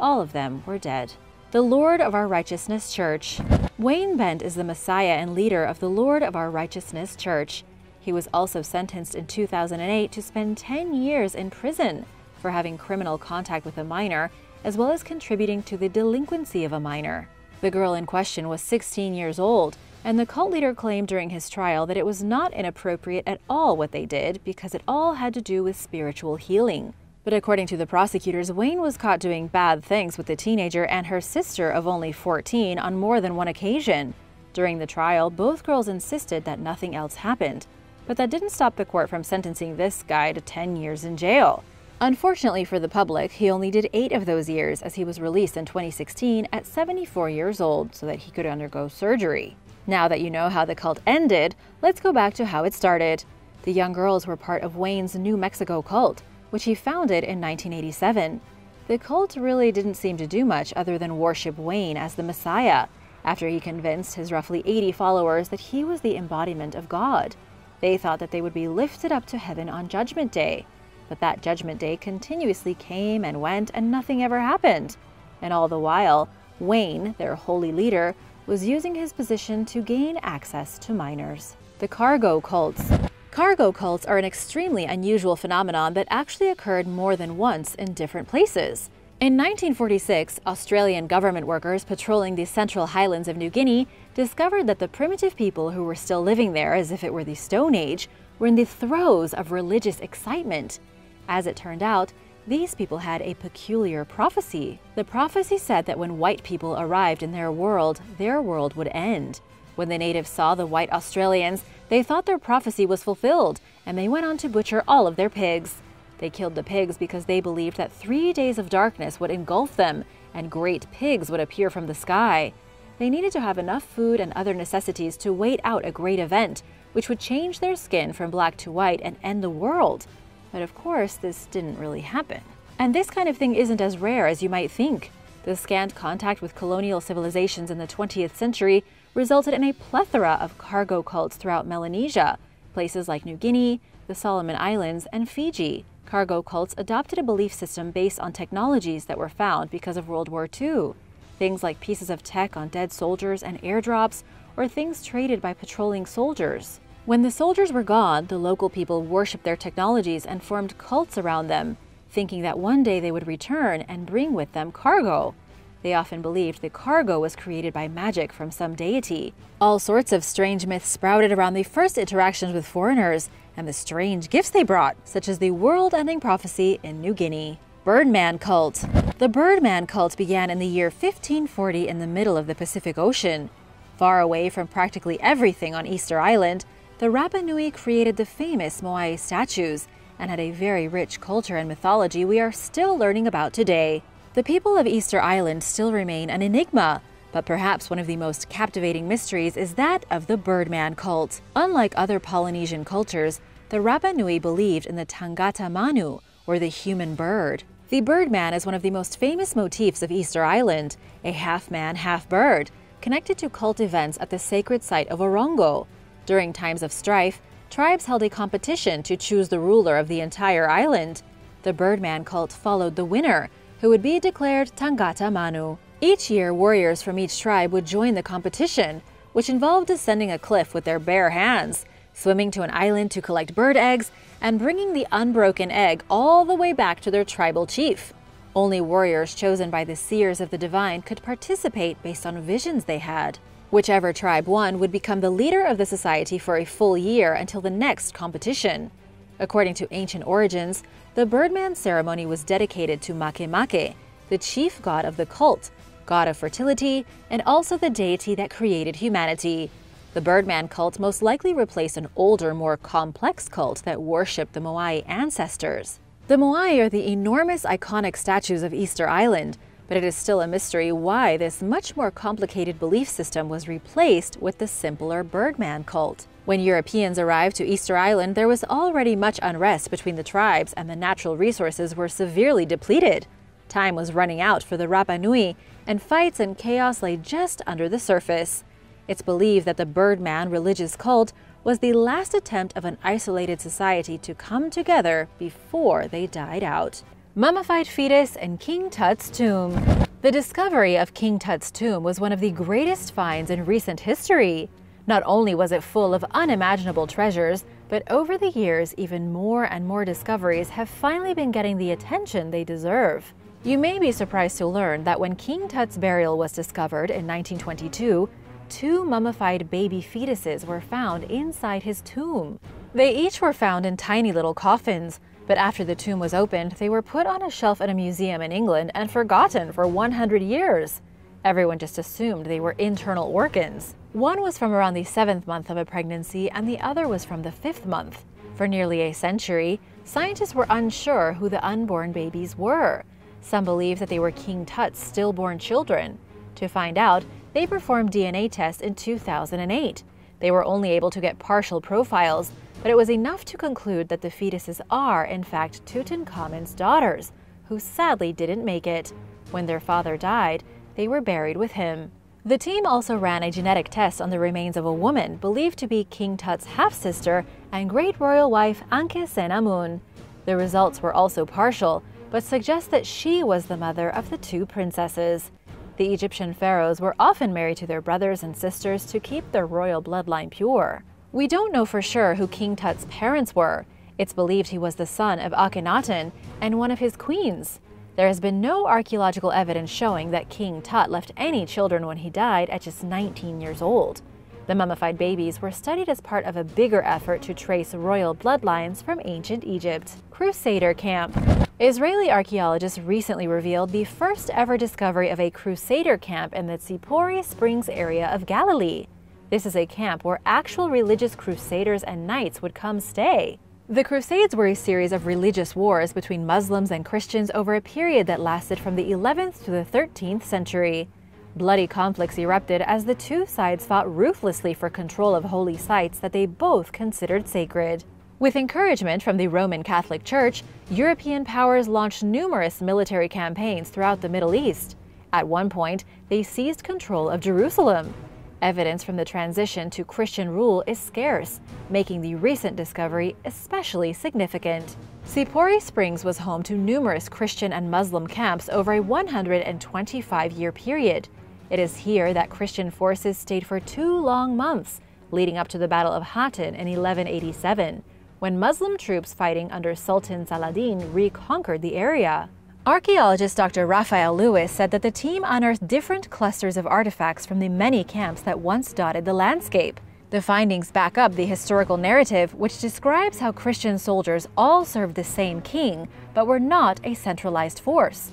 All of them were dead. The Lord of Our Righteousness Church. Wayne Bent is the Messiah and leader of the Lord of Our Righteousness Church. He was also sentenced in 2008 to spend 10 years in prison for having criminal contact with a minor, as well as contributing to the delinquency of a minor. The girl in question was 16 years old, and the cult leader claimed during his trial that it was not inappropriate at all what they did because it all had to do with spiritual healing. But according to the prosecutors, Wayne was caught doing bad things with the teenager and her sister of only 14 on more than one occasion. During the trial, both girls insisted that nothing else happened, but that didn't stop the court from sentencing this guy to 10 years in jail. Unfortunately for the public, he only did eight of those years as he was released in 2016 at 74 years old so that he could undergo surgery. Now that you know how the cult ended, let's go back to how it started. The young girls were part of Wayne's New Mexico cult which he founded in 1987. The cult really didn't seem to do much other than worship Wayne as the Messiah, after he convinced his roughly 80 followers that he was the embodiment of God. They thought that they would be lifted up to heaven on Judgment Day, but that Judgment Day continuously came and went and nothing ever happened. And all the while, Wayne, their holy leader, was using his position to gain access to minors. The cargo cults. Cargo cults are an extremely unusual phenomenon that actually occurred more than once in different places. In 1946, Australian government workers patrolling the central highlands of New Guinea discovered that the primitive people who were still living there as if it were the Stone Age were in the throes of religious excitement. As it turned out, these people had a peculiar prophecy. The prophecy said that when white people arrived in their world, their world would end. When the natives saw the white Australians, they thought their prophecy was fulfilled, and they went on to butcher all of their pigs. They killed the pigs because they believed that three days of darkness would engulf them, and great pigs would appear from the sky. They needed to have enough food and other necessities to wait out a great event, which would change their skin from black to white and end the world. But of course, this didn't really happen. And this kind of thing isn't as rare as you might think. The scant contact with colonial civilizations in the 20th century resulted in a plethora of cargo cults throughout Melanesia, places like New Guinea, the Solomon Islands, and Fiji. Cargo cults adopted a belief system based on technologies that were found because of World War II. Things like pieces of tech on dead soldiers and airdrops, or things traded by patrolling soldiers. When the soldiers were gone, the local people worshipped their technologies and formed cults around them, thinking that one day they would return and bring with them cargo. They often believed the cargo was created by magic from some deity. All sorts of strange myths sprouted around the first interactions with foreigners and the strange gifts they brought, such as the world-ending prophecy in New Guinea. Birdman Cult The Birdman cult began in the year 1540 in the middle of the Pacific Ocean. Far away from practically everything on Easter Island, the Rapa Nui created the famous Moai statues and had a very rich culture and mythology we are still learning about today. The people of Easter Island still remain an enigma, but perhaps one of the most captivating mysteries is that of the Birdman cult. Unlike other Polynesian cultures, the Rapa Nui believed in the Tangata Manu, or the human bird. The Birdman is one of the most famous motifs of Easter Island, a half-man, half-bird, connected to cult events at the sacred site of Orongo. During times of strife, tribes held a competition to choose the ruler of the entire island. The Birdman cult followed the winner, who would be declared Tangata Manu. Each year, warriors from each tribe would join the competition, which involved descending a cliff with their bare hands, swimming to an island to collect bird eggs, and bringing the unbroken egg all the way back to their tribal chief. Only warriors chosen by the seers of the divine could participate based on visions they had. Whichever tribe won would become the leader of the society for a full year until the next competition. According to ancient origins, the Birdman ceremony was dedicated to Makemake, the chief god of the cult, god of fertility, and also the deity that created humanity. The Birdman cult most likely replaced an older, more complex cult that worshipped the Moai ancestors. The Moai are the enormous iconic statues of Easter Island, but it is still a mystery why this much more complicated belief system was replaced with the simpler Birdman cult. When Europeans arrived to Easter Island, there was already much unrest between the tribes and the natural resources were severely depleted. Time was running out for the Rapa Nui, and fights and chaos lay just under the surface. It's believed that the Birdman religious cult was the last attempt of an isolated society to come together before they died out. Mummified fetus in King Tut's tomb. The discovery of King Tut's tomb was one of the greatest finds in recent history. Not only was it full of unimaginable treasures, but over the years, even more and more discoveries have finally been getting the attention they deserve. You may be surprised to learn that when King Tut's burial was discovered in 1922, two mummified baby fetuses were found inside his tomb. They each were found in tiny little coffins, but after the tomb was opened, they were put on a shelf at a museum in England and forgotten for 100 years. Everyone just assumed they were internal organs. One was from around the seventh month of a pregnancy, and the other was from the fifth month. For nearly a century, scientists were unsure who the unborn babies were. Some believed that they were King Tut's stillborn children. To find out, they performed DNA tests in 2008. They were only able to get partial profiles, but it was enough to conclude that the fetuses are, in fact, Tutankhamun's daughters, who sadly didn't make it. When their father died, they were buried with him. The team also ran a genetic test on the remains of a woman believed to be King Tut's half-sister and great royal wife Ankhesenamun. The results were also partial, but suggest that she was the mother of the two princesses. The Egyptian pharaohs were often married to their brothers and sisters to keep their royal bloodline pure. We don't know for sure who King Tut's parents were. It's believed he was the son of Akhenaten and one of his queens. There has been no archaeological evidence showing that King Tut left any children when he died at just 19 years old. The mummified babies were studied as part of a bigger effort to trace royal bloodlines from ancient Egypt. Crusader Camp Israeli archaeologists recently revealed the first ever discovery of a Crusader camp in the Tzipori Springs area of Galilee. This is a camp where actual religious crusaders and knights would come stay. The Crusades were a series of religious wars between Muslims and Christians over a period that lasted from the 11th to the 13th century. Bloody conflicts erupted as the two sides fought ruthlessly for control of holy sites that they both considered sacred. With encouragement from the Roman Catholic Church, European powers launched numerous military campaigns throughout the Middle East. At one point, they seized control of Jerusalem. Evidence from the transition to Christian rule is scarce, making the recent discovery especially significant. Tzipori Springs was home to numerous Christian and Muslim camps over a 125-year period, it is here that Christian forces stayed for two long months, leading up to the Battle of Hattin in 1187, when Muslim troops fighting under Sultan Saladin reconquered the area. Archaeologist Dr. Raphael Lewis said that the team unearthed different clusters of artifacts from the many camps that once dotted the landscape. The findings back up the historical narrative, which describes how Christian soldiers all served the same king, but were not a centralized force.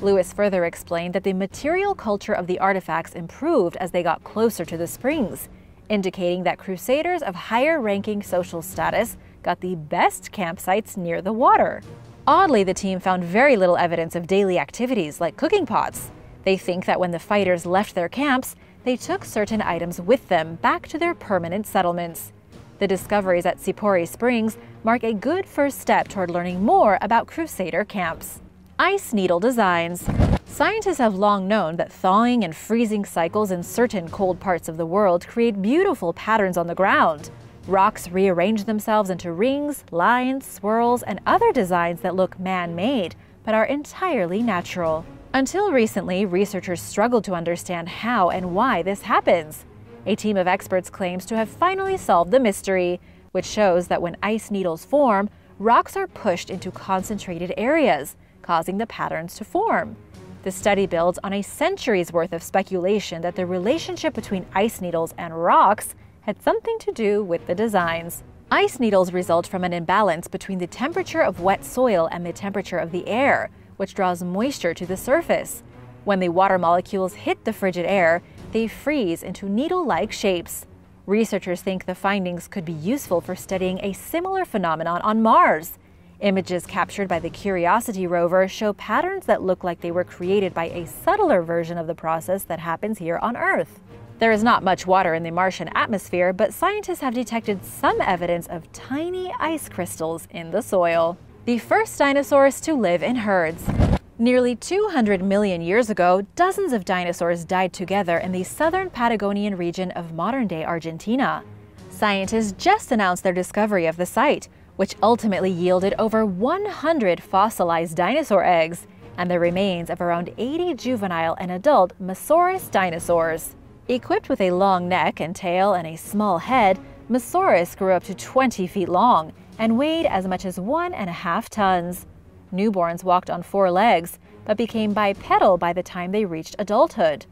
Lewis further explained that the material culture of the artifacts improved as they got closer to the springs, indicating that crusaders of higher ranking social status got the best campsites near the water. Oddly, the team found very little evidence of daily activities like cooking pots. They think that when the fighters left their camps, they took certain items with them back to their permanent settlements. The discoveries at Tzipori Springs mark a good first step toward learning more about Crusader camps. Ice needle designs. Scientists have long known that thawing and freezing cycles in certain cold parts of the world create beautiful patterns on the ground. Rocks rearrange themselves into rings, lines, swirls, and other designs that look man-made, but are entirely natural. Until recently, researchers struggled to understand how and why this happens. A team of experts claims to have finally solved the mystery, which shows that when ice needles form, rocks are pushed into concentrated areas, causing the patterns to form. The study builds on a century's worth of speculation that the relationship between ice needles and rocks had something to do with the designs. Ice needles result from an imbalance between the temperature of wet soil and the temperature of the air, which draws moisture to the surface. When the water molecules hit the frigid air, they freeze into needle-like shapes. Researchers think the findings could be useful for studying a similar phenomenon on Mars. Images captured by the Curiosity rover show patterns that look like they were created by a subtler version of the process that happens here on Earth. There is not much water in the Martian atmosphere, but scientists have detected some evidence of tiny ice crystals in the soil. The first dinosaurs to live in herds. Nearly 200 million years ago, dozens of dinosaurs died together in the southern Patagonian region of modern-day Argentina. Scientists just announced their discovery of the site, which ultimately yielded over 100 fossilized dinosaur eggs and the remains of around 80 juvenile and adult Mussaurus dinosaurs. Equipped with a long neck and tail and a small head, Mussaurus grew up to 20 feet long and weighed as much as one and a half tons. Newborns walked on four legs, but became bipedal by the time they reached adulthood.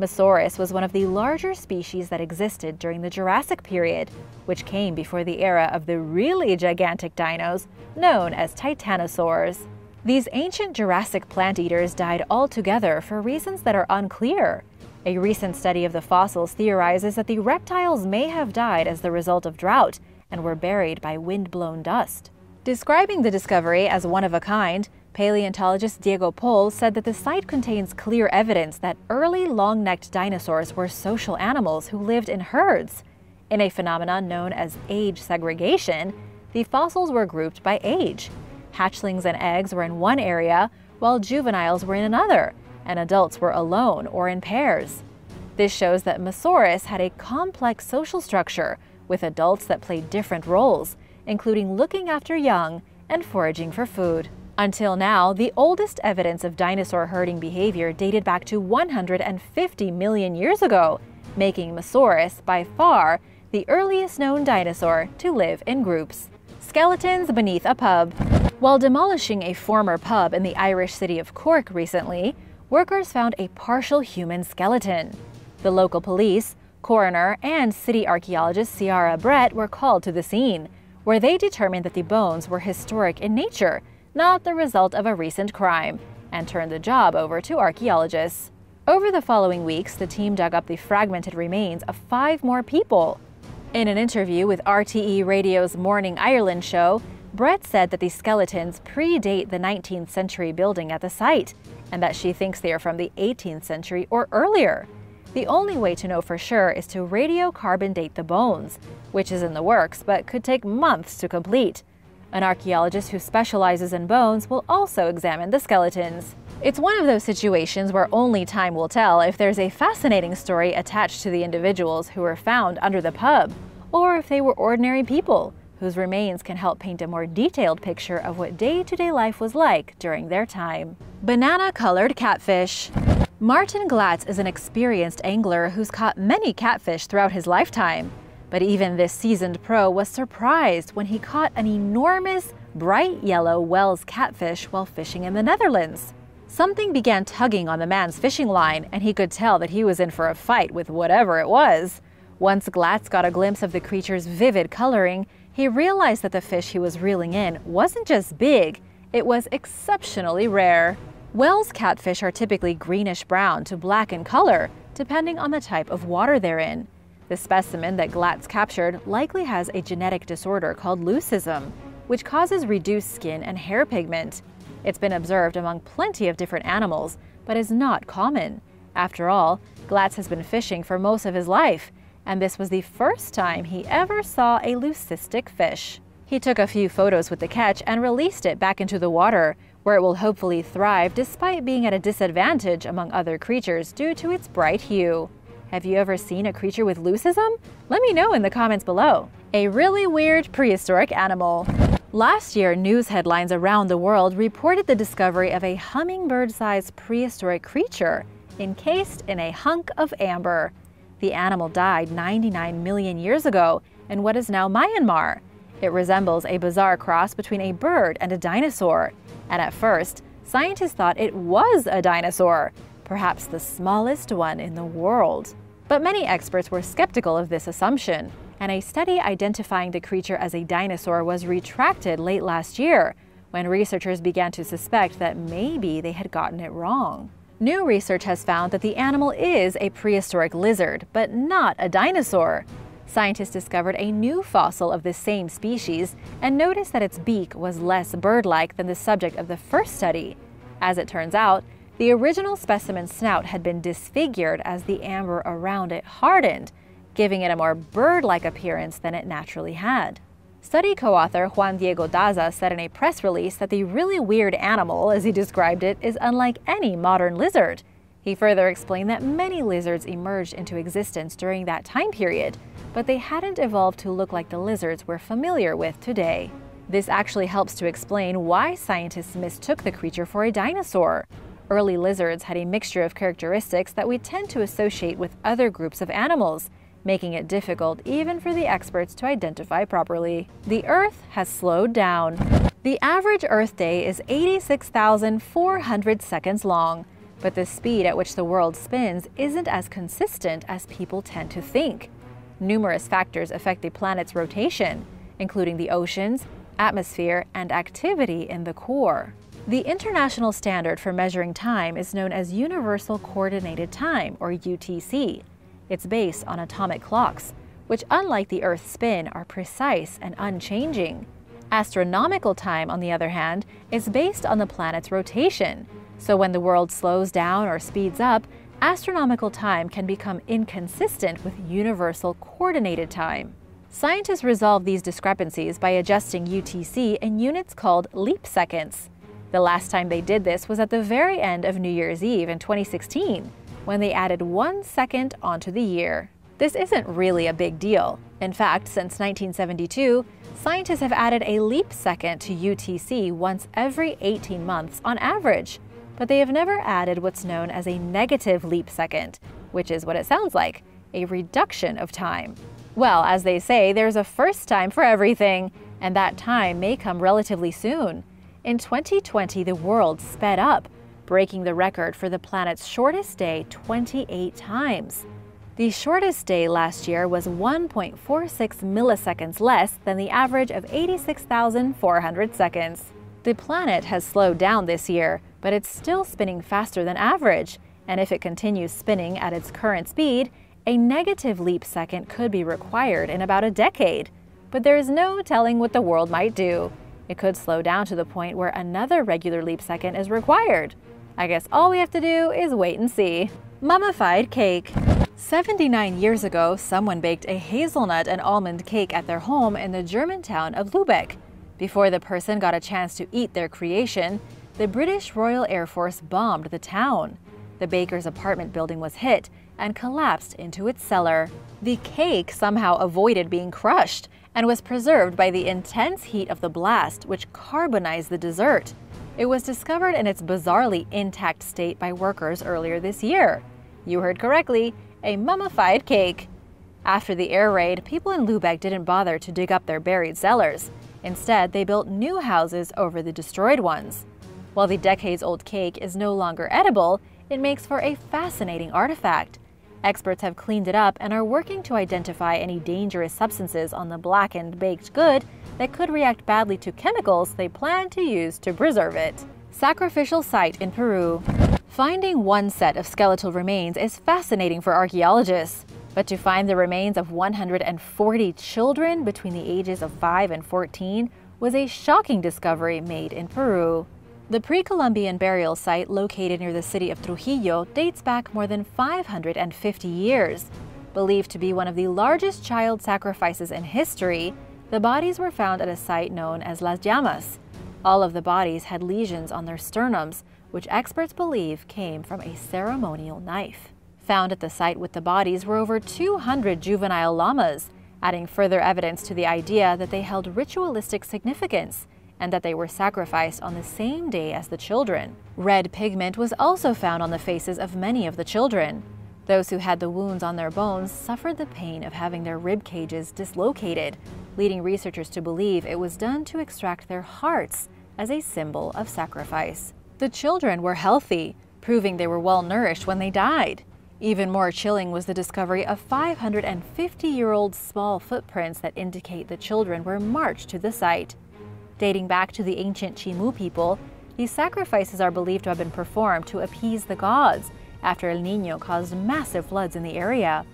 Mussaurus was one of the larger species that existed during the Jurassic period, which came before the era of the really gigantic dinos known as titanosaurs. These ancient Jurassic plant eaters died altogether for reasons that are unclear. A recent study of the fossils theorizes that the reptiles may have died as the result of drought and were buried by wind-blown dust. Describing the discovery as one of a kind, Paleontologist Diego Pol said that the site contains clear evidence that early long-necked dinosaurs were social animals who lived in herds. In a phenomenon known as age segregation, the fossils were grouped by age. Hatchlings and eggs were in one area, while juveniles were in another, and adults were alone or in pairs. This shows that Mussaurus had a complex social structure, with adults that played different roles, including looking after young and foraging for food. Until now, the oldest evidence of dinosaur herding behavior dated back to 150 million years ago, making Mussaurus by far the earliest known dinosaur to live in groups. Skeletons beneath a pub. While demolishing a former pub in the Irish city of Cork recently, workers found a partial human skeleton. The local police, coroner, and city archaeologist Ciara Brett were called to the scene, where they determined that the bones were historic in nature not the result of a recent crime, and turned the job over to archaeologists. Over the following weeks, the team dug up the fragmented remains of five more people. In an interview with RTE Radio's Morning Ireland show, Brett said that the skeletons predate the 19th century building at the site, and that she thinks they are from the 18th century or earlier. The only way to know for sure is to radiocarbon date the bones, which is in the works but could take months to complete. An archaeologist who specializes in bones will also examine the skeletons. It's one of those situations where only time will tell if there's a fascinating story attached to the individuals who were found under the pub, or if they were ordinary people whose remains can help paint a more detailed picture of what day-to-day -day life was like during their time. Banana-colored catfish. Martin Glatz is an experienced angler who's caught many catfish throughout his lifetime. But even this seasoned pro was surprised when he caught an enormous, bright yellow Wells catfish while fishing in the Netherlands. Something began tugging on the man's fishing line, and he could tell that he was in for a fight with whatever it was. Once Glatz got a glimpse of the creature's vivid coloring, he realized that the fish he was reeling in wasn't just big, it was exceptionally rare. Wells catfish are typically greenish brown to black in color, depending on the type of water they're in. The specimen that Glatz captured likely has a genetic disorder called leucism, which causes reduced skin and hair pigment. It's been observed among plenty of different animals, but is not common. After all, Glatz has been fishing for most of his life, and this was the first time he ever saw a leucistic fish. He took a few photos with the catch and released it back into the water, where it will hopefully thrive despite being at a disadvantage among other creatures due to its bright hue. Have you ever seen a creature with leucism? Let me know in the comments below. A really weird prehistoric animal. Last year, news headlines around the world reported the discovery of a hummingbird-sized prehistoric creature encased in a hunk of amber. The animal died 99 million years ago in what is now Myanmar. It resembles a bizarre cross between a bird and a dinosaur. And at first, scientists thought it was a dinosaur, perhaps the smallest one in the world. But many experts were skeptical of this assumption and a study identifying the creature as a dinosaur was retracted late last year when researchers began to suspect that maybe they had gotten it wrong. New research has found that the animal is a prehistoric lizard, but not a dinosaur. Scientists discovered a new fossil of the same species and noticed that its beak was less bird-like than the subject of the first study. As it turns out, the original specimen's snout had been disfigured as the amber around it hardened, giving it a more bird-like appearance than it naturally had. Study co-author Juan Diego Daza said in a press release that the really weird animal, as he described it, is unlike any modern lizard. He further explained that many lizards emerged into existence during that time period, but they hadn't evolved to look like the lizards we're familiar with today. This actually helps to explain why scientists mistook the creature for a dinosaur. Early lizards had a mixture of characteristics that we tend to associate with other groups of animals, making it difficult even for the experts to identify properly. The Earth has slowed down. The average Earth day is 86,400 seconds long, but the speed at which the world spins isn't as consistent as people tend to think. Numerous factors affect the planet's rotation, including the oceans, atmosphere, and activity in the core. The international standard for measuring time is known as Universal Coordinated Time, or UTC, it's based on atomic clocks, which unlike the Earth's spin are precise and unchanging. Astronomical time, on the other hand, is based on the planet's rotation. So when the world slows down or speeds up, astronomical time can become inconsistent with universal coordinated time. Scientists resolve these discrepancies by adjusting UTC in units called leap seconds. The last time they did this was at the very end of New Year's Eve in 2016 when they added one second onto the year. This isn't really a big deal. In fact, since 1972, scientists have added a leap second to UTC once every 18 months on average, but they have never added what's known as a negative leap second, which is what it sounds like, a reduction of time. Well, as they say, there's a first time for everything, and that time may come relatively soon. In 2020, the world sped up, breaking the record for the planet's shortest day 28 times. The shortest day last year was 1.46 milliseconds less than the average of 86,400 seconds. The planet has slowed down this year, but it's still spinning faster than average, and if it continues spinning at its current speed, a negative leap second could be required in about a decade. But there is no telling what the world might do. It could slow down to the point where another regular leap second is required. I guess all we have to do is wait and see. Mummified cake. 79 years ago, someone baked a hazelnut and almond cake at their home in the German town of Lübeck. Before the person got a chance to eat their creation, the British Royal Air Force bombed the town. The baker's apartment building was hit and collapsed into its cellar. The cake somehow avoided being crushed and was preserved by the intense heat of the blast, which carbonized the dessert. It was discovered in its bizarrely intact state by workers earlier this year. You heard correctly, a mummified cake. After the air raid, people in Lübeck didn't bother to dig up their buried cellars. Instead, they built new houses over the destroyed ones. While the decades-old cake is no longer edible, it makes for a fascinating artifact. Experts have cleaned it up and are working to identify any dangerous substances on the blackened baked good that could react badly to chemicals they plan to use to preserve it. Sacrificial site in Peru. Finding one set of skeletal remains is fascinating for archaeologists, but to find the remains of 140 children between the ages of 5 and 14 was a shocking discovery made in Peru. The pre-Columbian burial site located near the city of Trujillo dates back more than 550 years. Believed to be one of the largest child sacrifices in history, the bodies were found at a site known as Las Llamas. All of the bodies had lesions on their sternums, which experts believe came from a ceremonial knife. Found at the site with the bodies were over 200 juvenile llamas, adding further evidence to the idea that they held ritualistic significance and that they were sacrificed on the same day as the children. Red pigment was also found on the faces of many of the children. Those who had the wounds on their bones suffered the pain of having their rib cages dislocated, leading researchers to believe it was done to extract their hearts as a symbol of sacrifice. The children were healthy, proving they were well nourished when they died. Even more chilling was the discovery of 550 year old small footprints that indicate the children were marched to the site. Dating back to the ancient Chimu people, these sacrifices are believed to have been performed to appease the gods after El Nino caused massive floods in the area.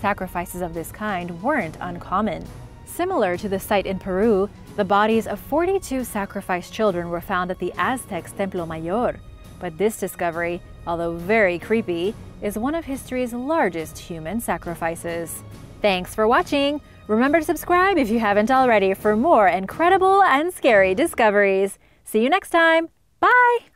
Sacrifices of this kind weren't uncommon. Similar to the site in Peru, the bodies of 42 sacrificed children were found at the Aztecs Templo Mayor. But this discovery, although very creepy, is one of history's largest human sacrifices. Thanks for watching! Remember to subscribe if you haven't already for more incredible and scary discoveries. See you next time! Bye!